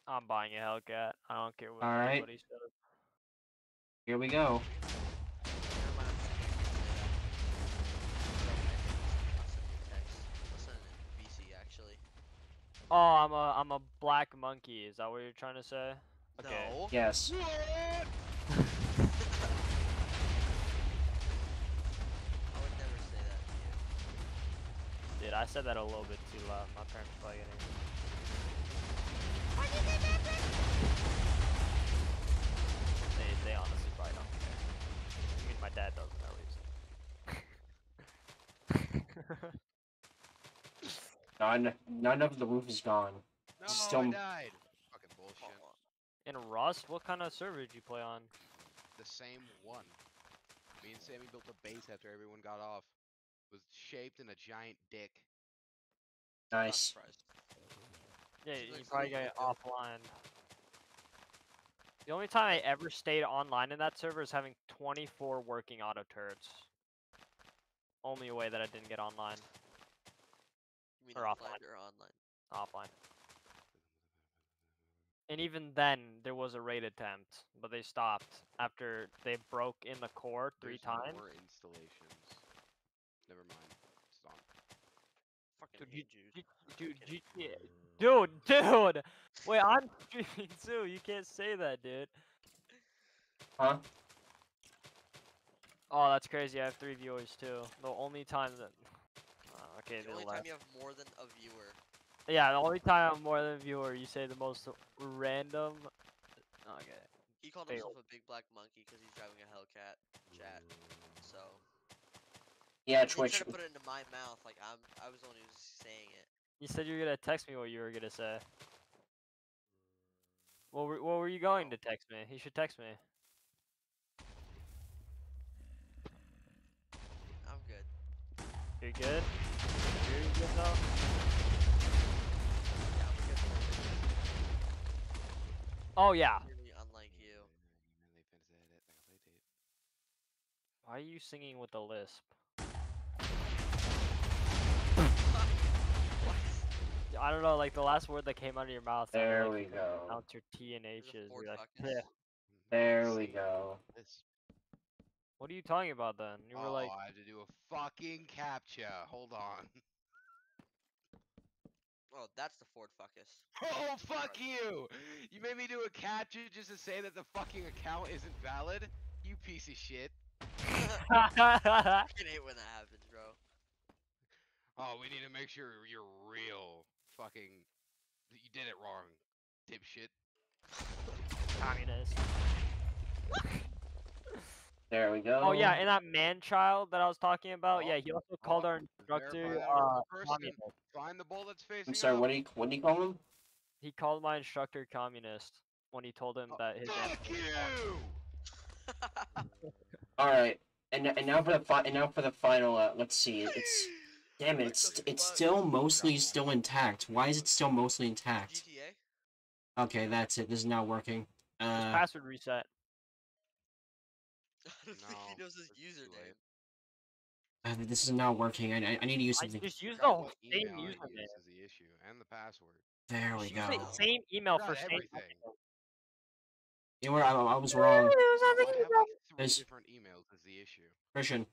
I'm buying a Hellcat. I don't care what Alright. anybody says. Here we go. Never mind, I'm just kidding. I'll send you a text. I'll send it in VC actually. Oh, I'm a I'm a black monkey. Is that what you're trying to say? Okay. No. Yes. <laughs> I would never say that to you. Dude, I said that a little bit too loud. My parents probably getting. They they honestly probably don't care. I mean, my dad doesn't at least. <laughs> <laughs> None. None of the roof is gone. No, Still- I died. Fucking bullshit. Hold on. In Rust, what kind of server did you play on? The same one. Me and Sammy built a base after everyone got off. It Was shaped in a giant dick. Nice. Yeah, you like probably got offline. The only time I ever stayed online in that server is having 24 working auto turrets. Only way that I didn't get online, You mean Or offline offline. or online? offline. And even then, there was a raid attempt, but they stopped after they broke in the core three There's times. More installations. Never mind. It's on. Fucking Dude, you- hate you- <laughs> I'm Dude, kidding. GTA. <laughs> Dude, dude! Wait, I'm streaming <laughs> too. You can't say that, dude. Huh? Oh, that's crazy. I have three viewers too. The only time that. Okay, The only left. time you have more than a viewer. Yeah, the only time I'm more than a viewer, you say the most random. Okay. He called Fail. himself a big black monkey because he's driving a Hellcat. Chat. So. Yeah, He tried to put it into my mouth like I'm. I was the one who was saying it. You said you were gonna text me what you were gonna say. What were, what were you going to text me? You should text me. I'm good. You're good? You're good though? Yeah, I'm good. Oh yeah. Really unlike you. Why are you singing with a lisp? What? <laughs> I don't know, like the last word that came out of your mouth. There like we go. pronounced your T and H's. Ford You're like, "Yeah." Mm-hmm. There we go. What are you talking about then? You were oh, like, I had to do a fucking captcha. Hold on. <laughs> Oh, that's the Ford Focus. Oh fuck you! You made me do a captcha just to say that the fucking account isn't valid. You piece of shit. <laughs> I hate when that happens, bro. Oh, we need to make sure you're real. Fucking. You did it wrong, dipshit. communist. There we go. Oh yeah, and that man child that I was talking about. Yeah, Oh, he also called oh, our instructor uh, Find the bull that's facing I'm sorry. up. What do you what do you call him? He called my instructor communist when he told him Oh, that his. Fuck you! <laughs> All right. And and now for the fi- and now for the final. Uh, let's see. <laughs> It's damn it. It's it's still mostly still intact. Why is it still mostly intact? GTA? Okay, that's it. This is not working. Uh, password reset. <laughs> I don't think No, he knows his it's too late. username. uh, this is not working. I I, I need to use I something. just use the Forgot whole what same email I used username. is the issue, and the password. There we Should go. say Same- Same email for same. everything. You know what? I, I was wrong. I have like three There's- different emails is the issue. Christian,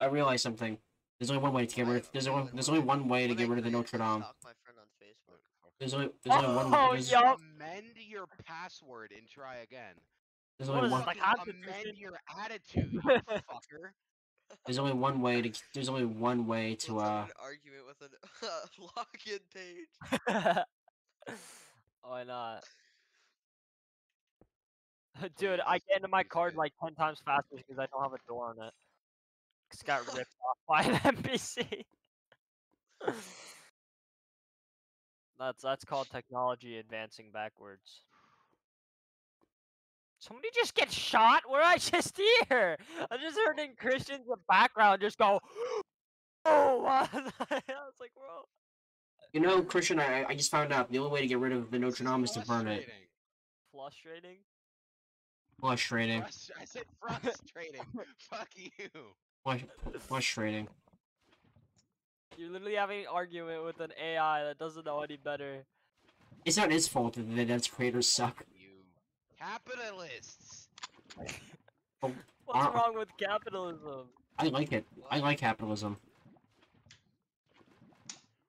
I realized something. There's only one way to get rid. Of, there's only there's only one way to When get I rid of the create Notre this, Dame. stalk my friend on Facebook. What the fuck? There's only there's only one. Oh, There's, Yup. Amend your password and try again. There's only one. like amend your attitude, you <laughs> fucker. There's only one way to. There's only one way to. Uh. an argument with an <laughs> login page. <laughs> Why not? Dude, I get into my card like ten times faster because I don't have a door on it. It's got ripped off by an NPC. that's that's called technology advancing backwards. Somebody just get shot? Where I <laughs> just here? I just heard in Christian's background just go. <gasps> Oh! <laughs> I was like, bro. You know, Christian, I I just found out the only way to get rid of the This Notre Dame is to burn it. frustrating. Frustrating. Frustrating. Frust- I said <laughs> frustrating. Fuck you. Frus- Frustrating. You're literally having an argument with an AI that doesn't know any better. It's not his fault that that its creators suck. You capitalists. What's Uh, wrong with capitalism? I like it. I like capitalism.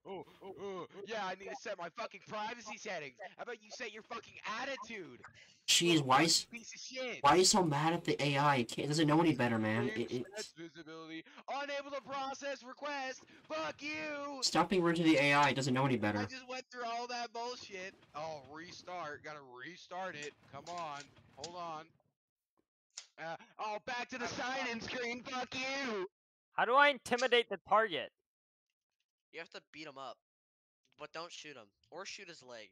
Oh, oh, oh, yeah, I need to set my fucking privacy settings. How about you set your fucking attitude? Jeez, little why is piece of shit? why are you so mad at the AI? It, can't, it doesn't know any better, man. It, Clear it, visibility, unable to process request. Fuck you. stop being rude to the AI. It doesn't know any better. I just went through all that bullshit. Oh, restart. Gotta restart it. Come on. Hold on. Uh, oh, back to the sign-in screen. Fuck you. How do I intimidate the target? You have to beat him up, but don't shoot him or shoot his leg.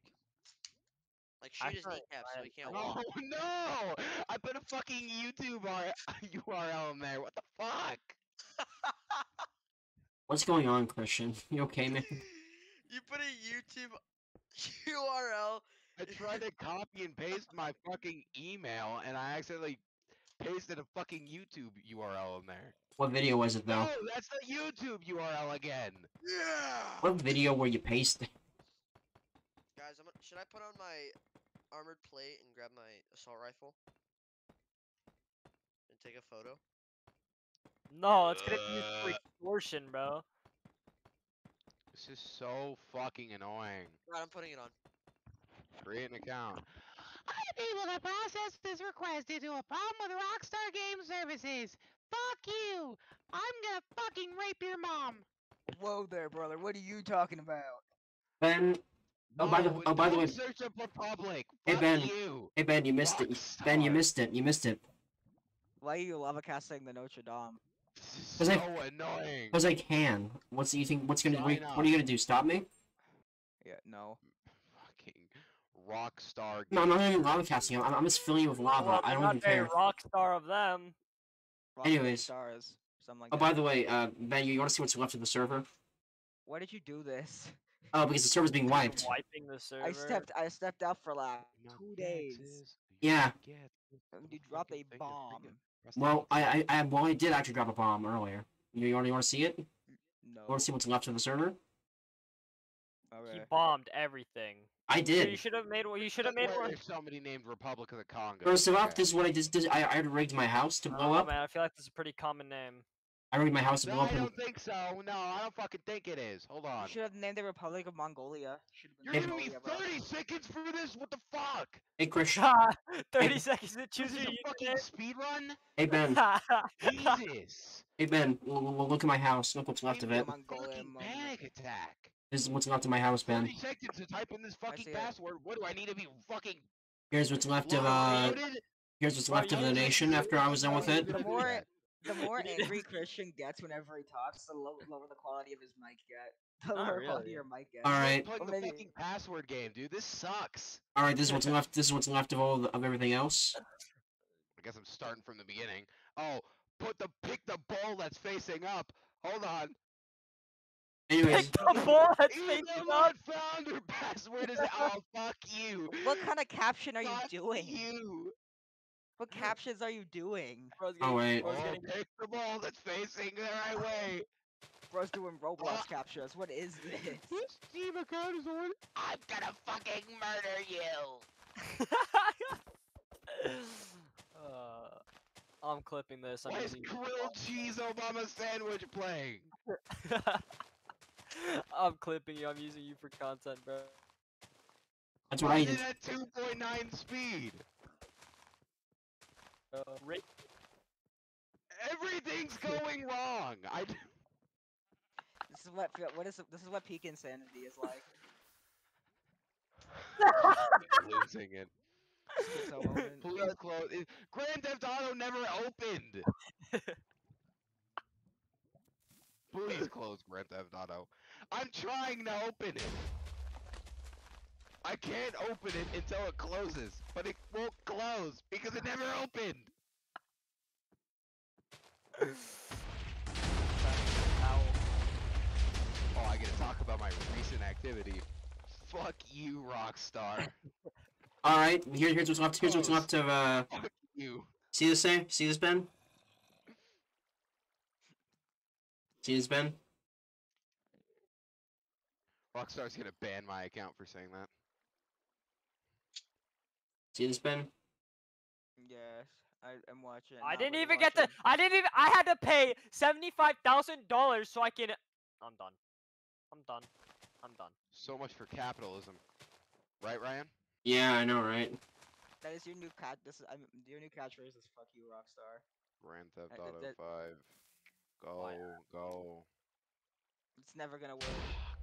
Like I shoot his thought kneecap so he can't <laughs> Oh walk. no! I put a fucking YouTube R- <laughs> URL in there. What the fuck? <laughs> What's going on, Christian? You okay, man? you put a YouTube URL. I tried to copy and paste my fucking email, and I accidentally pasted a fucking YouTube URL in there. What video was it though? No, that's the YouTube URL again. Yeah. What video were you pasting? Guys, I'm, should I put on my armored plate and grab my assault rifle and take a photo? No, it's gonna be used for Uh. extortion, bro. This is so fucking annoying. Right, I'm putting it on. Create an account. I'm able to process this request due to a problem with Rockstar Game Services. Fuck you! I'm gonna fucking rape your mom. Whoa there, brother. What are you talking about? Ben, Oh, by the- oh, by the way- search up Republic. Hey, Ben. you. hey Ben, you missed it. Ben, you missed it. You missed it. Why are you lava casting the Notre Dame? This is 'Cause I- so annoying. Cause I can. What's you think? What's gonna? What, what are you gonna do? Stop me? Yeah, no. Fucking Rockstar. No, I'm not even lava casting. I'm, I'm just filling you with lava. Well, I don't not even very care. rock star of them. Rockstar Anyways. Stars. Something like Oh, that. by the way, uh, Ben, you want to see what's left of the server? Why did you do this? Oh, because the server's being wiped. Wiping the server. I stepped I stepped out for like Not two days. Yeah. you get you motherfucking dropped a finger, finger. bomb. Well, I. I, I, well, I did actually drop a bomb earlier. You, you want, you want to see it? You No. want to see what's left of the server? Okay. He bombed everything. I So did. You should have made one. You should have made one. There's somebody named Republic of the Congo. First off, Okay. this is what I just did. I, I rigged my house to blow know, up. man. I feel like this is a pretty common name. I rigged my house to No, blow I up. I don't think so. No, I don't fucking think it is. Hold on. You should have named the Republic of Mongolia. Should've You're giving me Mongolia, bro. 30 seconds for this? What the fuck? hey, Christian. <laughs> Ah, thirty seconds to choose This is your a fucking username. speed run? Hey, Ben. <laughs> Jesus. Hey, Ben. Look at my house. Look what's left of it. Mongolia Fucking panic attack. This is what's left of my house, Ben. 30 seconds to type in this fucking see it. password. What do I need to be fucking Here's what's left of uh. Here's what's left of the nation after I was done with it. The <laughs> more the more You need to- angry Christian gets whenever he talks, the lower the quality of his mic get. The Not lower quality really. your mic gets. All right. Playing the fucking password game, dude. This sucks. All right. This is what's left. This is what's left of all the, of everything else. I guess I'm starting from the beginning. Oh, put the pick the ball that's facing up. Hold on. Anyways, Pick the ball that's Either facing my up. founder password is oh fuck you. What kind of caption are you doing? You. What captions are you doing? Bro's Oh, getting- wait. bro's Oh, getting- pick the ball that's facing the right way. Bro's doing Roblox Ah. captchas. What is <laughs> this? This Steam account is on. I'm gonna fucking murder you. <laughs> uh, I'm clipping this. I'm Why is using. grilled cheese Obama sandwich playing? <laughs> I'm clipping you. I'm using you for content, bro. that's what I Run did. at 2.9 speed. Uh, ra- Everything's going wrong. I. d- <laughs> This is what what is this is what peak insanity is like. <laughs> losing it. Please close. it- Grand Theft Auto never opened. <laughs> Please close Grand Theft Auto. I'm trying to open it. I can't open it until it closes, but it won't close because it never opened. <laughs> Oh, I get to talk about my recent activity. Fuck you, Rockstar. <laughs> All right, here, here's what's left. Here's what's left of. Uh, Fuck you. see this, say? See this, Ben? See this, Ben? Rockstar's gonna ban my account for saying that. See this, Ben? Yes, I, I'm watching. I didn't really even get to. I didn't even. I had to pay seventy-five thousand dollars so I can. I'm done. I'm done. I'm done. So much for capitalism. Right, Ryan? Yeah, I know, right? That is your new cat. This is I'm, your new catchphrase is "fuck you, Rockstar." Grand Theft Uh, Auto that- 5. Go, go. It's never gonna work.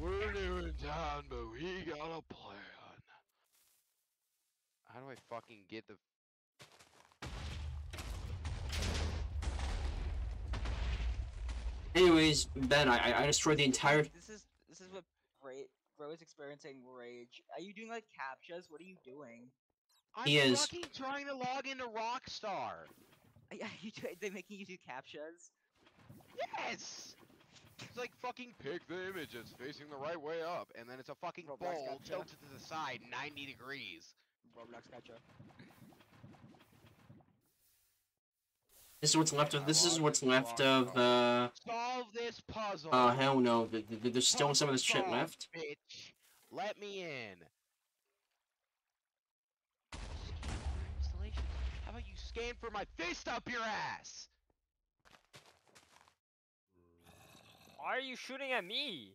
We're new in town, but we got a plan. How do I fucking get the Anyways, Ben, I I- I destroyed the entire. This is this is what Bra- Bro is experiencing rage. Are you doing like captchas? What are you doing? I'm He is. fucking trying to log into Rockstar. Are <laughs> y- are you do- they making you do captchas? Yes! It's like fucking pick the image that's facing the right way up, and then it's a fucking Roblox bowl gotcha. tilted to the side 90 degrees. Roblox captcha. This is what's left of. This is what's left of. Uh. Solve this puzzle. Oh hell no! th- th- th- There's still some of this shit left. Bitch, let me in. Scan. How about you scan for my fist up your ass? Why are you shooting at me?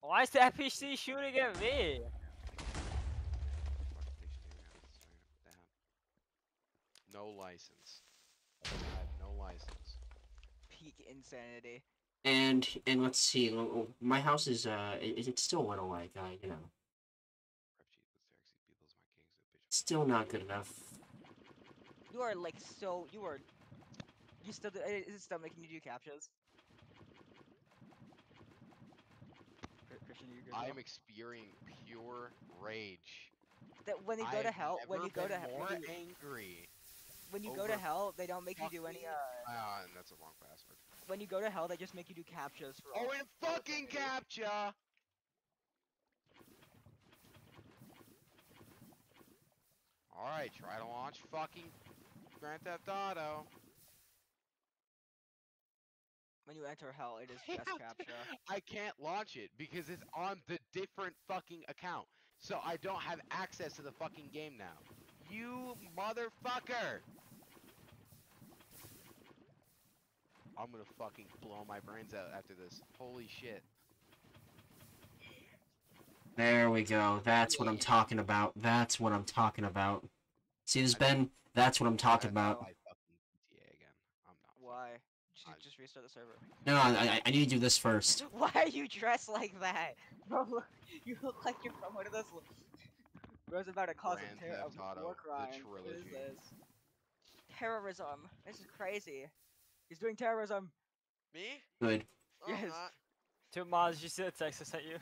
Why is the NPC shooting at me? No license. I have no license. Peak insanity. And and let's see. l- l- My house is uh. It, it's still a little like uh. You know. Still not good enough. You are like so. You are. You still do, is it still making you do captchas? Christian, you good I'm experiencing pure rage. that when you I go to hell, when you go to hell, more when you, angry. when you go to hell, they don't make you do any fucking- uh. Ah, and that's a wrong password. When you go to hell, they just make you do captchas for. Oh, and fucking captcha! Alright, try to launch fucking Grand Theft Auto. When you enter hell, it <laughs> is just captcha. I can't launch it because it's on the different fucking account. So I don't have access to the fucking game now. You motherfucker! I'm gonna fucking blow my brains out after this. Holy shit. There we go. That's what I'm talking about. That's what I'm talking about. See this, Ben? That's what I'm talking That's how about. I fucking GTA again. I'm not. Why? Just, just restart the server. No, I, I, I need to do this first. <laughs> Why are you dressed like that? <laughs> Bro, you look like you're from one of those. l- Bro's about to cause Grand a, ter- Theft a Auto, war the crime. What is this? Terrorism. This is crazy. He's doing terrorism. Me? Good. No, I'm Yes. not. Two Maz, you see the text I sent you? No,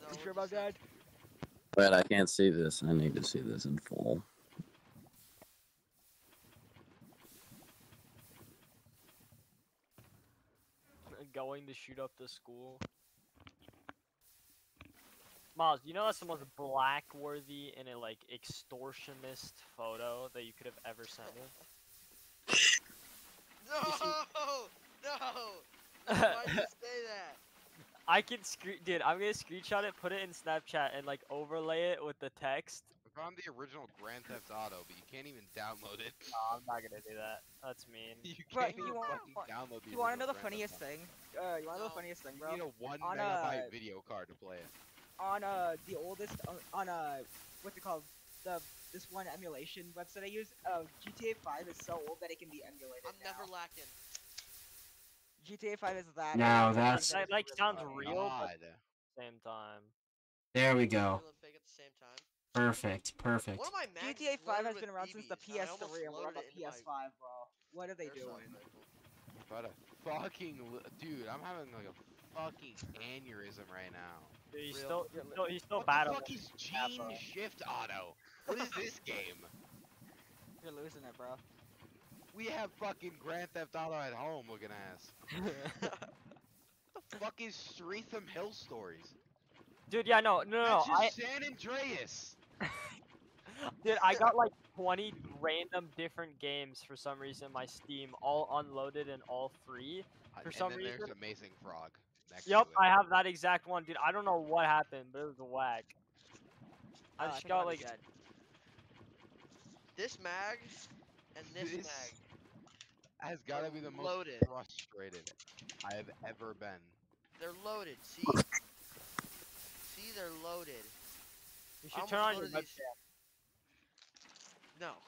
You what sure you about that? But I can't see this. I need to see this in full. Going to shoot up the school. Miles, you know that's the most black-worthy and a like extortionist photo that you could have ever sent me. No! <laughs> No! <laughs> Why'd you say that? I can screen, dude. I'm gonna screenshot it, put it in Snapchat, and like overlay it with the text. I found the original Grand Theft Auto, but you can't even download it. No, <laughs> I'm not gonna do that. That's mean. <laughs> You can't you even want- fucking download the You want to know the Grand funniest thing? Uh, you want to know the funniest thing, bro? You need a one On, megabyte uh, video card to play it. on uh the oldest on, on uh what's it called the this one emulation website I use uh GTA 5 is so old that it can be emulated I'm now. never lacking. GTA 5 is that Now that's- that That, like, sounds funny. real, but- God. Same time. There we go. Real and fake at the same time. Perfect. Perfect. One of my mags GTA 5 has been with around since the BBs, and I almost PS3 and we're on loaded the it into my PS5, bro. What are they airsoft doing? rifle. But a fucking dude, I'm having like a fucking aneurysm right now. He's Real. still, he's still, he's still what bad the fuck it. is Gene bro. Shift Auto? What is this game? You're losing it, bro. We have fucking Grand Theft Auto at home looking ass. <laughs> What the fuck is Streatham Hill Stories? Dude, yeah, no, no, no, no. That's I, just San Andreas. Dude, I got like 20 random different games for some reason my Steam, all unloaded and all free. Uh, For and some then reason- there's Amazing Frog. Next Yep. I have that exact one, dude. I don't know what happened, but it was a whack. I Uh, just think got I'm like, dead. This mag and this, This mag. has got to be the most loaded. frustrated I have ever been. They're loaded. See? <laughs> See, they're loaded. you I should turn on your loaded these- webcam. No.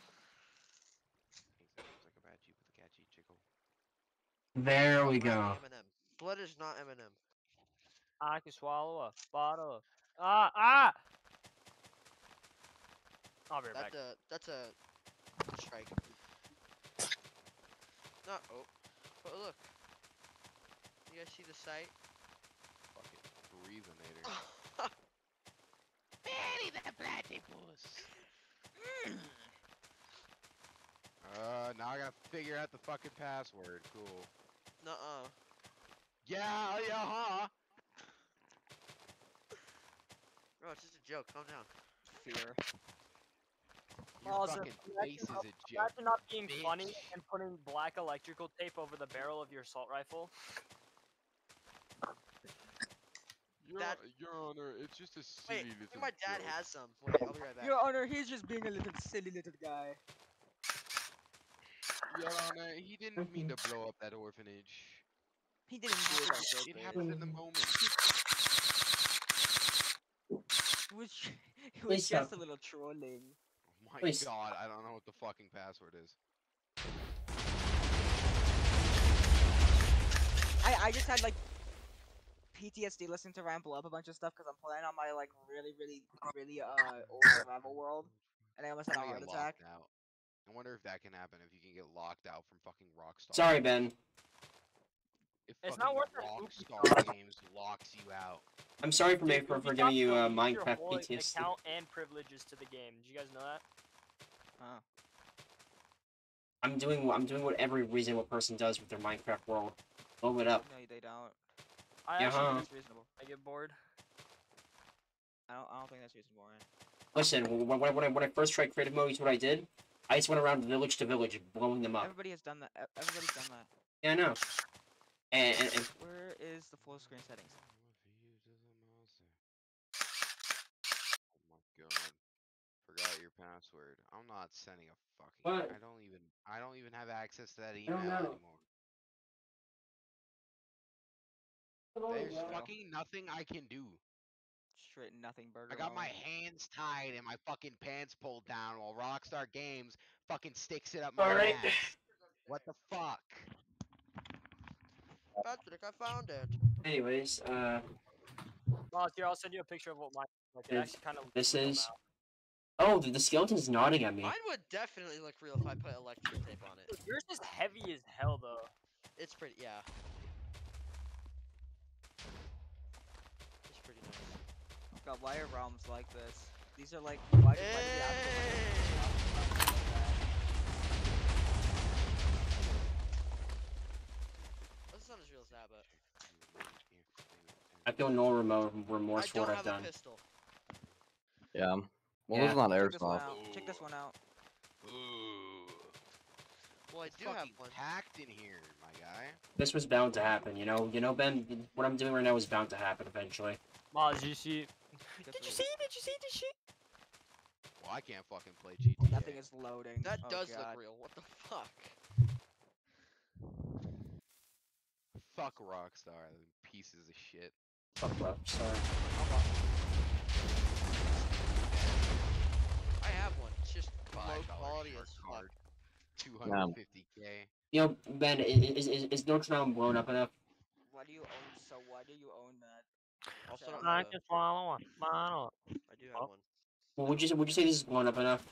Thanks, like a bad Jeep with a catchy chickle. There we Blood go. ain't M&M. Blood is not M&M. I can swallow a bottle. of- Ah, ah! I'll be right back. That's a that's a strike. Not oh, but look. You guys see the site? Fucking breathinator. <laughs> Benny the platypus. <clears throat> Uh, now I gotta figure out the fucking password. Cool. Nuh-uh. Yeah, yeah, huh? Bro, it's just a joke. Calm down. Fear. Your Balls are- fucking face is a joke. Imagine not being funny and putting black electrical tape over the barrel of your assault rifle. Your, That- Your Honor, it's just a Wait, silly I think little my dad joke. has some. Wait, I'll be right back. Your Honor, he's just being a little silly little guy. Your <laughs> Honor, he didn't mean to blow up that orphanage. He didn't do it on It happened in the moment. <laughs> It was, it was just a little trolling. Oh my Please. god, I don't know what the fucking password is. I, I just had like PTSD listening to Ryan blow up a bunch of stuff because I'm playing on my like really, really, really uh old survival world, and I almost had a I'm heart attack. out. I wonder if that can happen if you can get locked out from fucking Rockstar. Sorry, Ben. If It's not worth it, Rockstar <laughs> Games locks you out. I'm sorry for, ma- Dude, for, for giving you uh, deletes your Minecraft whole PTSD. account and privileges to the game. Did you guys know that? Huh. I'm doing I'm doing what every reasonable person does with their Minecraft world. Blow it up. No, they don't. I Yeah, actually huh. think that's reasonable. I get bored. I don't. I don't think that's reasonable. Ryan. Listen, when, when, when, I, when I first tried creative mode, here's what I did. I just went around village to village, blowing them up. Everybody has done that. Everybody's done that. Yeah, I know. And, and, and Where is the full screen settings? Oh my god. Forgot your password. I'm not sending a fucking What? I don't even I don't even have access to that email don't anymore. Oh, There's fucking nothing I can do. Straight nothing burger. I got my hands tied and my fucking pants pulled down while Rockstar Games fucking sticks it up my Alright. ass. <laughs> What the fuck? Patrick, I found it. anyways, uh, Well, here I'll send you a picture of what my like. It This- actually kind of. this is- oh, the, the skeleton's nodding at me. Mine would definitely look real if I put electric tape on it. Yours is heavy as hell though. It's pretty, yeah. It's pretty nice. God, uh, why are realms like this? These are like. Why, why do the actual realms That's not as real as that, but I feel no remo- remorse for what I've done. pistol. Yeah. Well, Yeah. it's not Check this one airsoft. out. Check this one out. Ooh. Well, I It's do have fucking one. packed in here, my guy. This was bound to happen, you know. You know, Ben. What I'm doing right now is bound to happen eventually. Maz, you see? Check Did you see? Did you see? Did she? Well, I can't fucking play GTA. Nothing is loading. That oh, does God. look real. What the fuck? Fuck Rockstar, them pieces of shit. Fuck up. Sorry. I have one. It's just low quality as fuck. Two hundred fifty k. You know, Ben, i- i- is is, is Notre Dame blown up enough? Why do you own? So why do you own that? I'll set So- up I the- just swallow it. Swallow it. I do have well, one. Well, would you say, would you say this is blown up enough?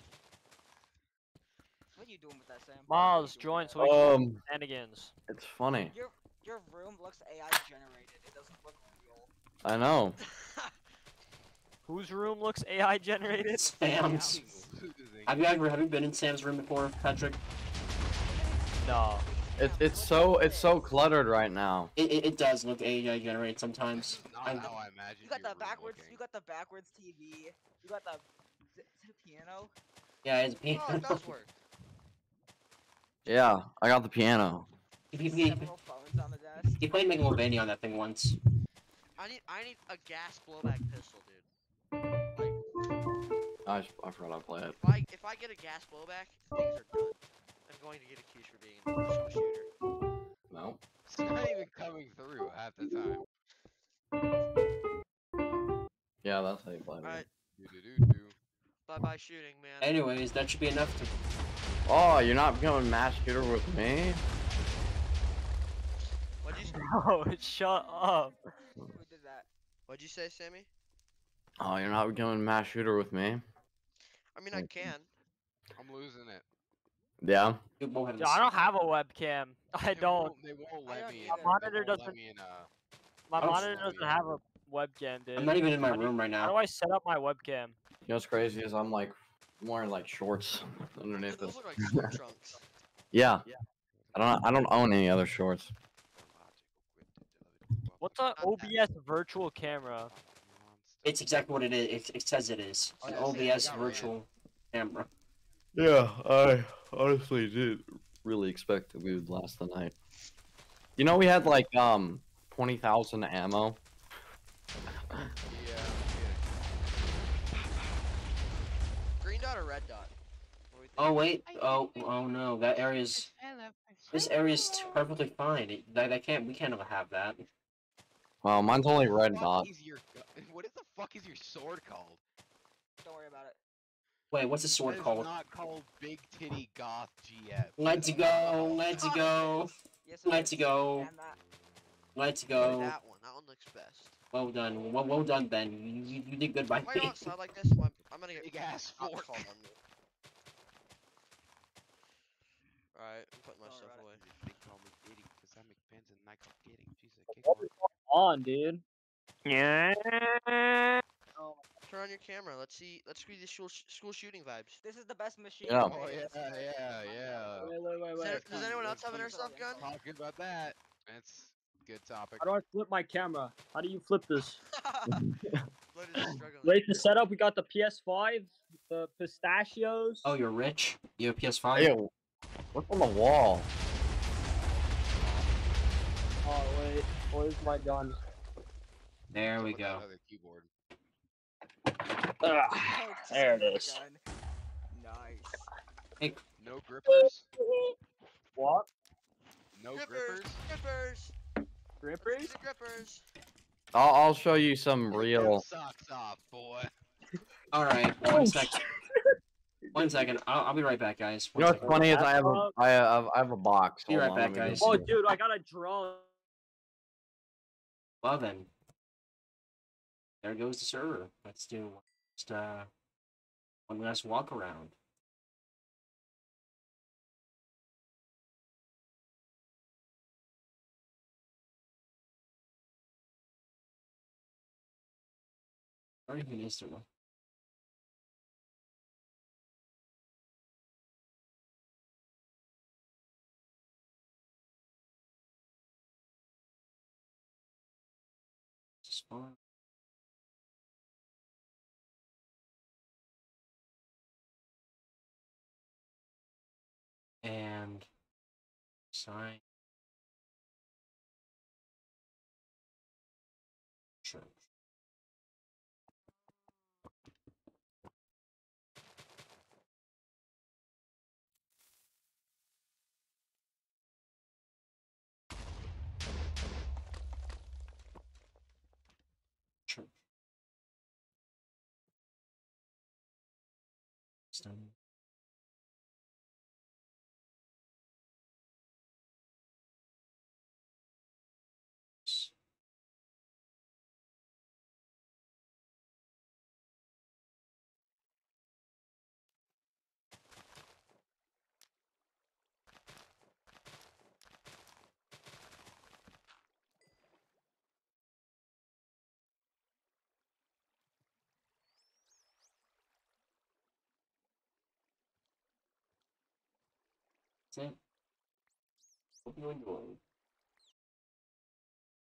What are you doing with that, Sam? What are you Miles, doing join with so that? we can Um, shenanigans. it's funny. Your your room looks AI generated. It doesn't look real. I know. <laughs> Whose room looks AI generated? Sam's. Have you ever have you been in Sam's room before, Patrick? No. It's it's so it's so cluttered right now. It, it, it does look AI generated sometimes. Not I'm- how I imagine You got the backwards. looking. You got the backwards TV. You got the. Is it, is it a piano? Yeah, it's piano. oh, it does work. Yeah, I got the piano. he, he, Several phones on the desk. he played Megalovania on that thing once. I need I need a gas blowback pistol, dude. I I forgot I play it. If I if I get a gas blowback, things are done. I'm going to get accused for being a professional shooter. No. It's not even coming through half the time. Yeah, that's how you play it. Alright, bye bye shooting, man. Anyways, that should be enough to. Oh, you're not becoming mass shooter with me? What'd you s- <laughs> Oh, shut up. Who did that? What'd you say, Sammy? Oh, you're not becoming mass shooter with me? I mean, I mm-hmm. can. I'm losing it. Yeah. do Dude. I don't have a webcam. <laughs> I don't. won't- They won't let me. in- My monitor doesn't- me in, uh, My monitor doesn't have a webcam, dude. I'm not even in my How do you- room right now. How do. I set up my webcam? You know what's crazy is I'm like wearing like shorts <laughs> underneath this. like swim <laughs> trunks. Yeah. I don't I don't own any other shorts. What's an OBS virtual camera? It's exactly what it is. It, it says it is. Oh, An yeah, Sam, I OBS virtual camera. Yeah, I honestly did really expect that we would last the night. You know we had like um twenty thousand ammo. <laughs> Yeah, Green dot or red dot? What do we think? Oh wait. Oh oh no. That area's this area's perfectly fine. It, that, that can't we can't have that. Well, mine's only red dot. is your gu- <laughs> What is the fuck is your sword called? Don't worry about it. Wait, what's the sword It is called? not called Big Titty Goth GF. Let's go. Let's go. Yes, Let's go. Let's go. That one. That one looks best. Well done. Well, well done, Ben. You, you, you did good by If I me. go outside like this, I'm, I'm gonna get Big ass fork. called <laughs> on me. Alright, I'm putting myself about away. They call me Diddy 'cause I make pens and Nike getting. She's a kick. On, dude. Yeah. Turn on your camera. Let's see. Let's see the school sh- school shooting vibes. This is the best machine. Yeah. Oh yeah, yeah, yeah. Wait, wait, wait, Does, there- does anyone else have an airsoft gun? Talking about that. That's good topic. How do I flip my camera? How do you flip this? <laughs> <laughs> Lloyd is. Wait, the setup. We got the PS5, the pistachios. Oh, you're rich. You have a PS5. Hey, what's on the wall? Oh wait, where's my gun? There we go. other keyboard. Ah, Oh, there it is. son of a is. gun. Nice. No grippers. <laughs> What? No grippers. grippers. Grippers. Grippers? I'll I'll show you some real. socks off, boy. <laughs> All right. Oh, <laughs> One sec. One second. I'll, I'll be right back, guys. You know what's second. funny is I have a I have I have a box. Be Hold right on, back, guys. Oh, dude, I got a drone. Well then. There goes the server. Let's do just uh one last walk around. Or even instantly. Spawn. And sign. Sure. Sure. Stone. That's it. Hope you enjoyed.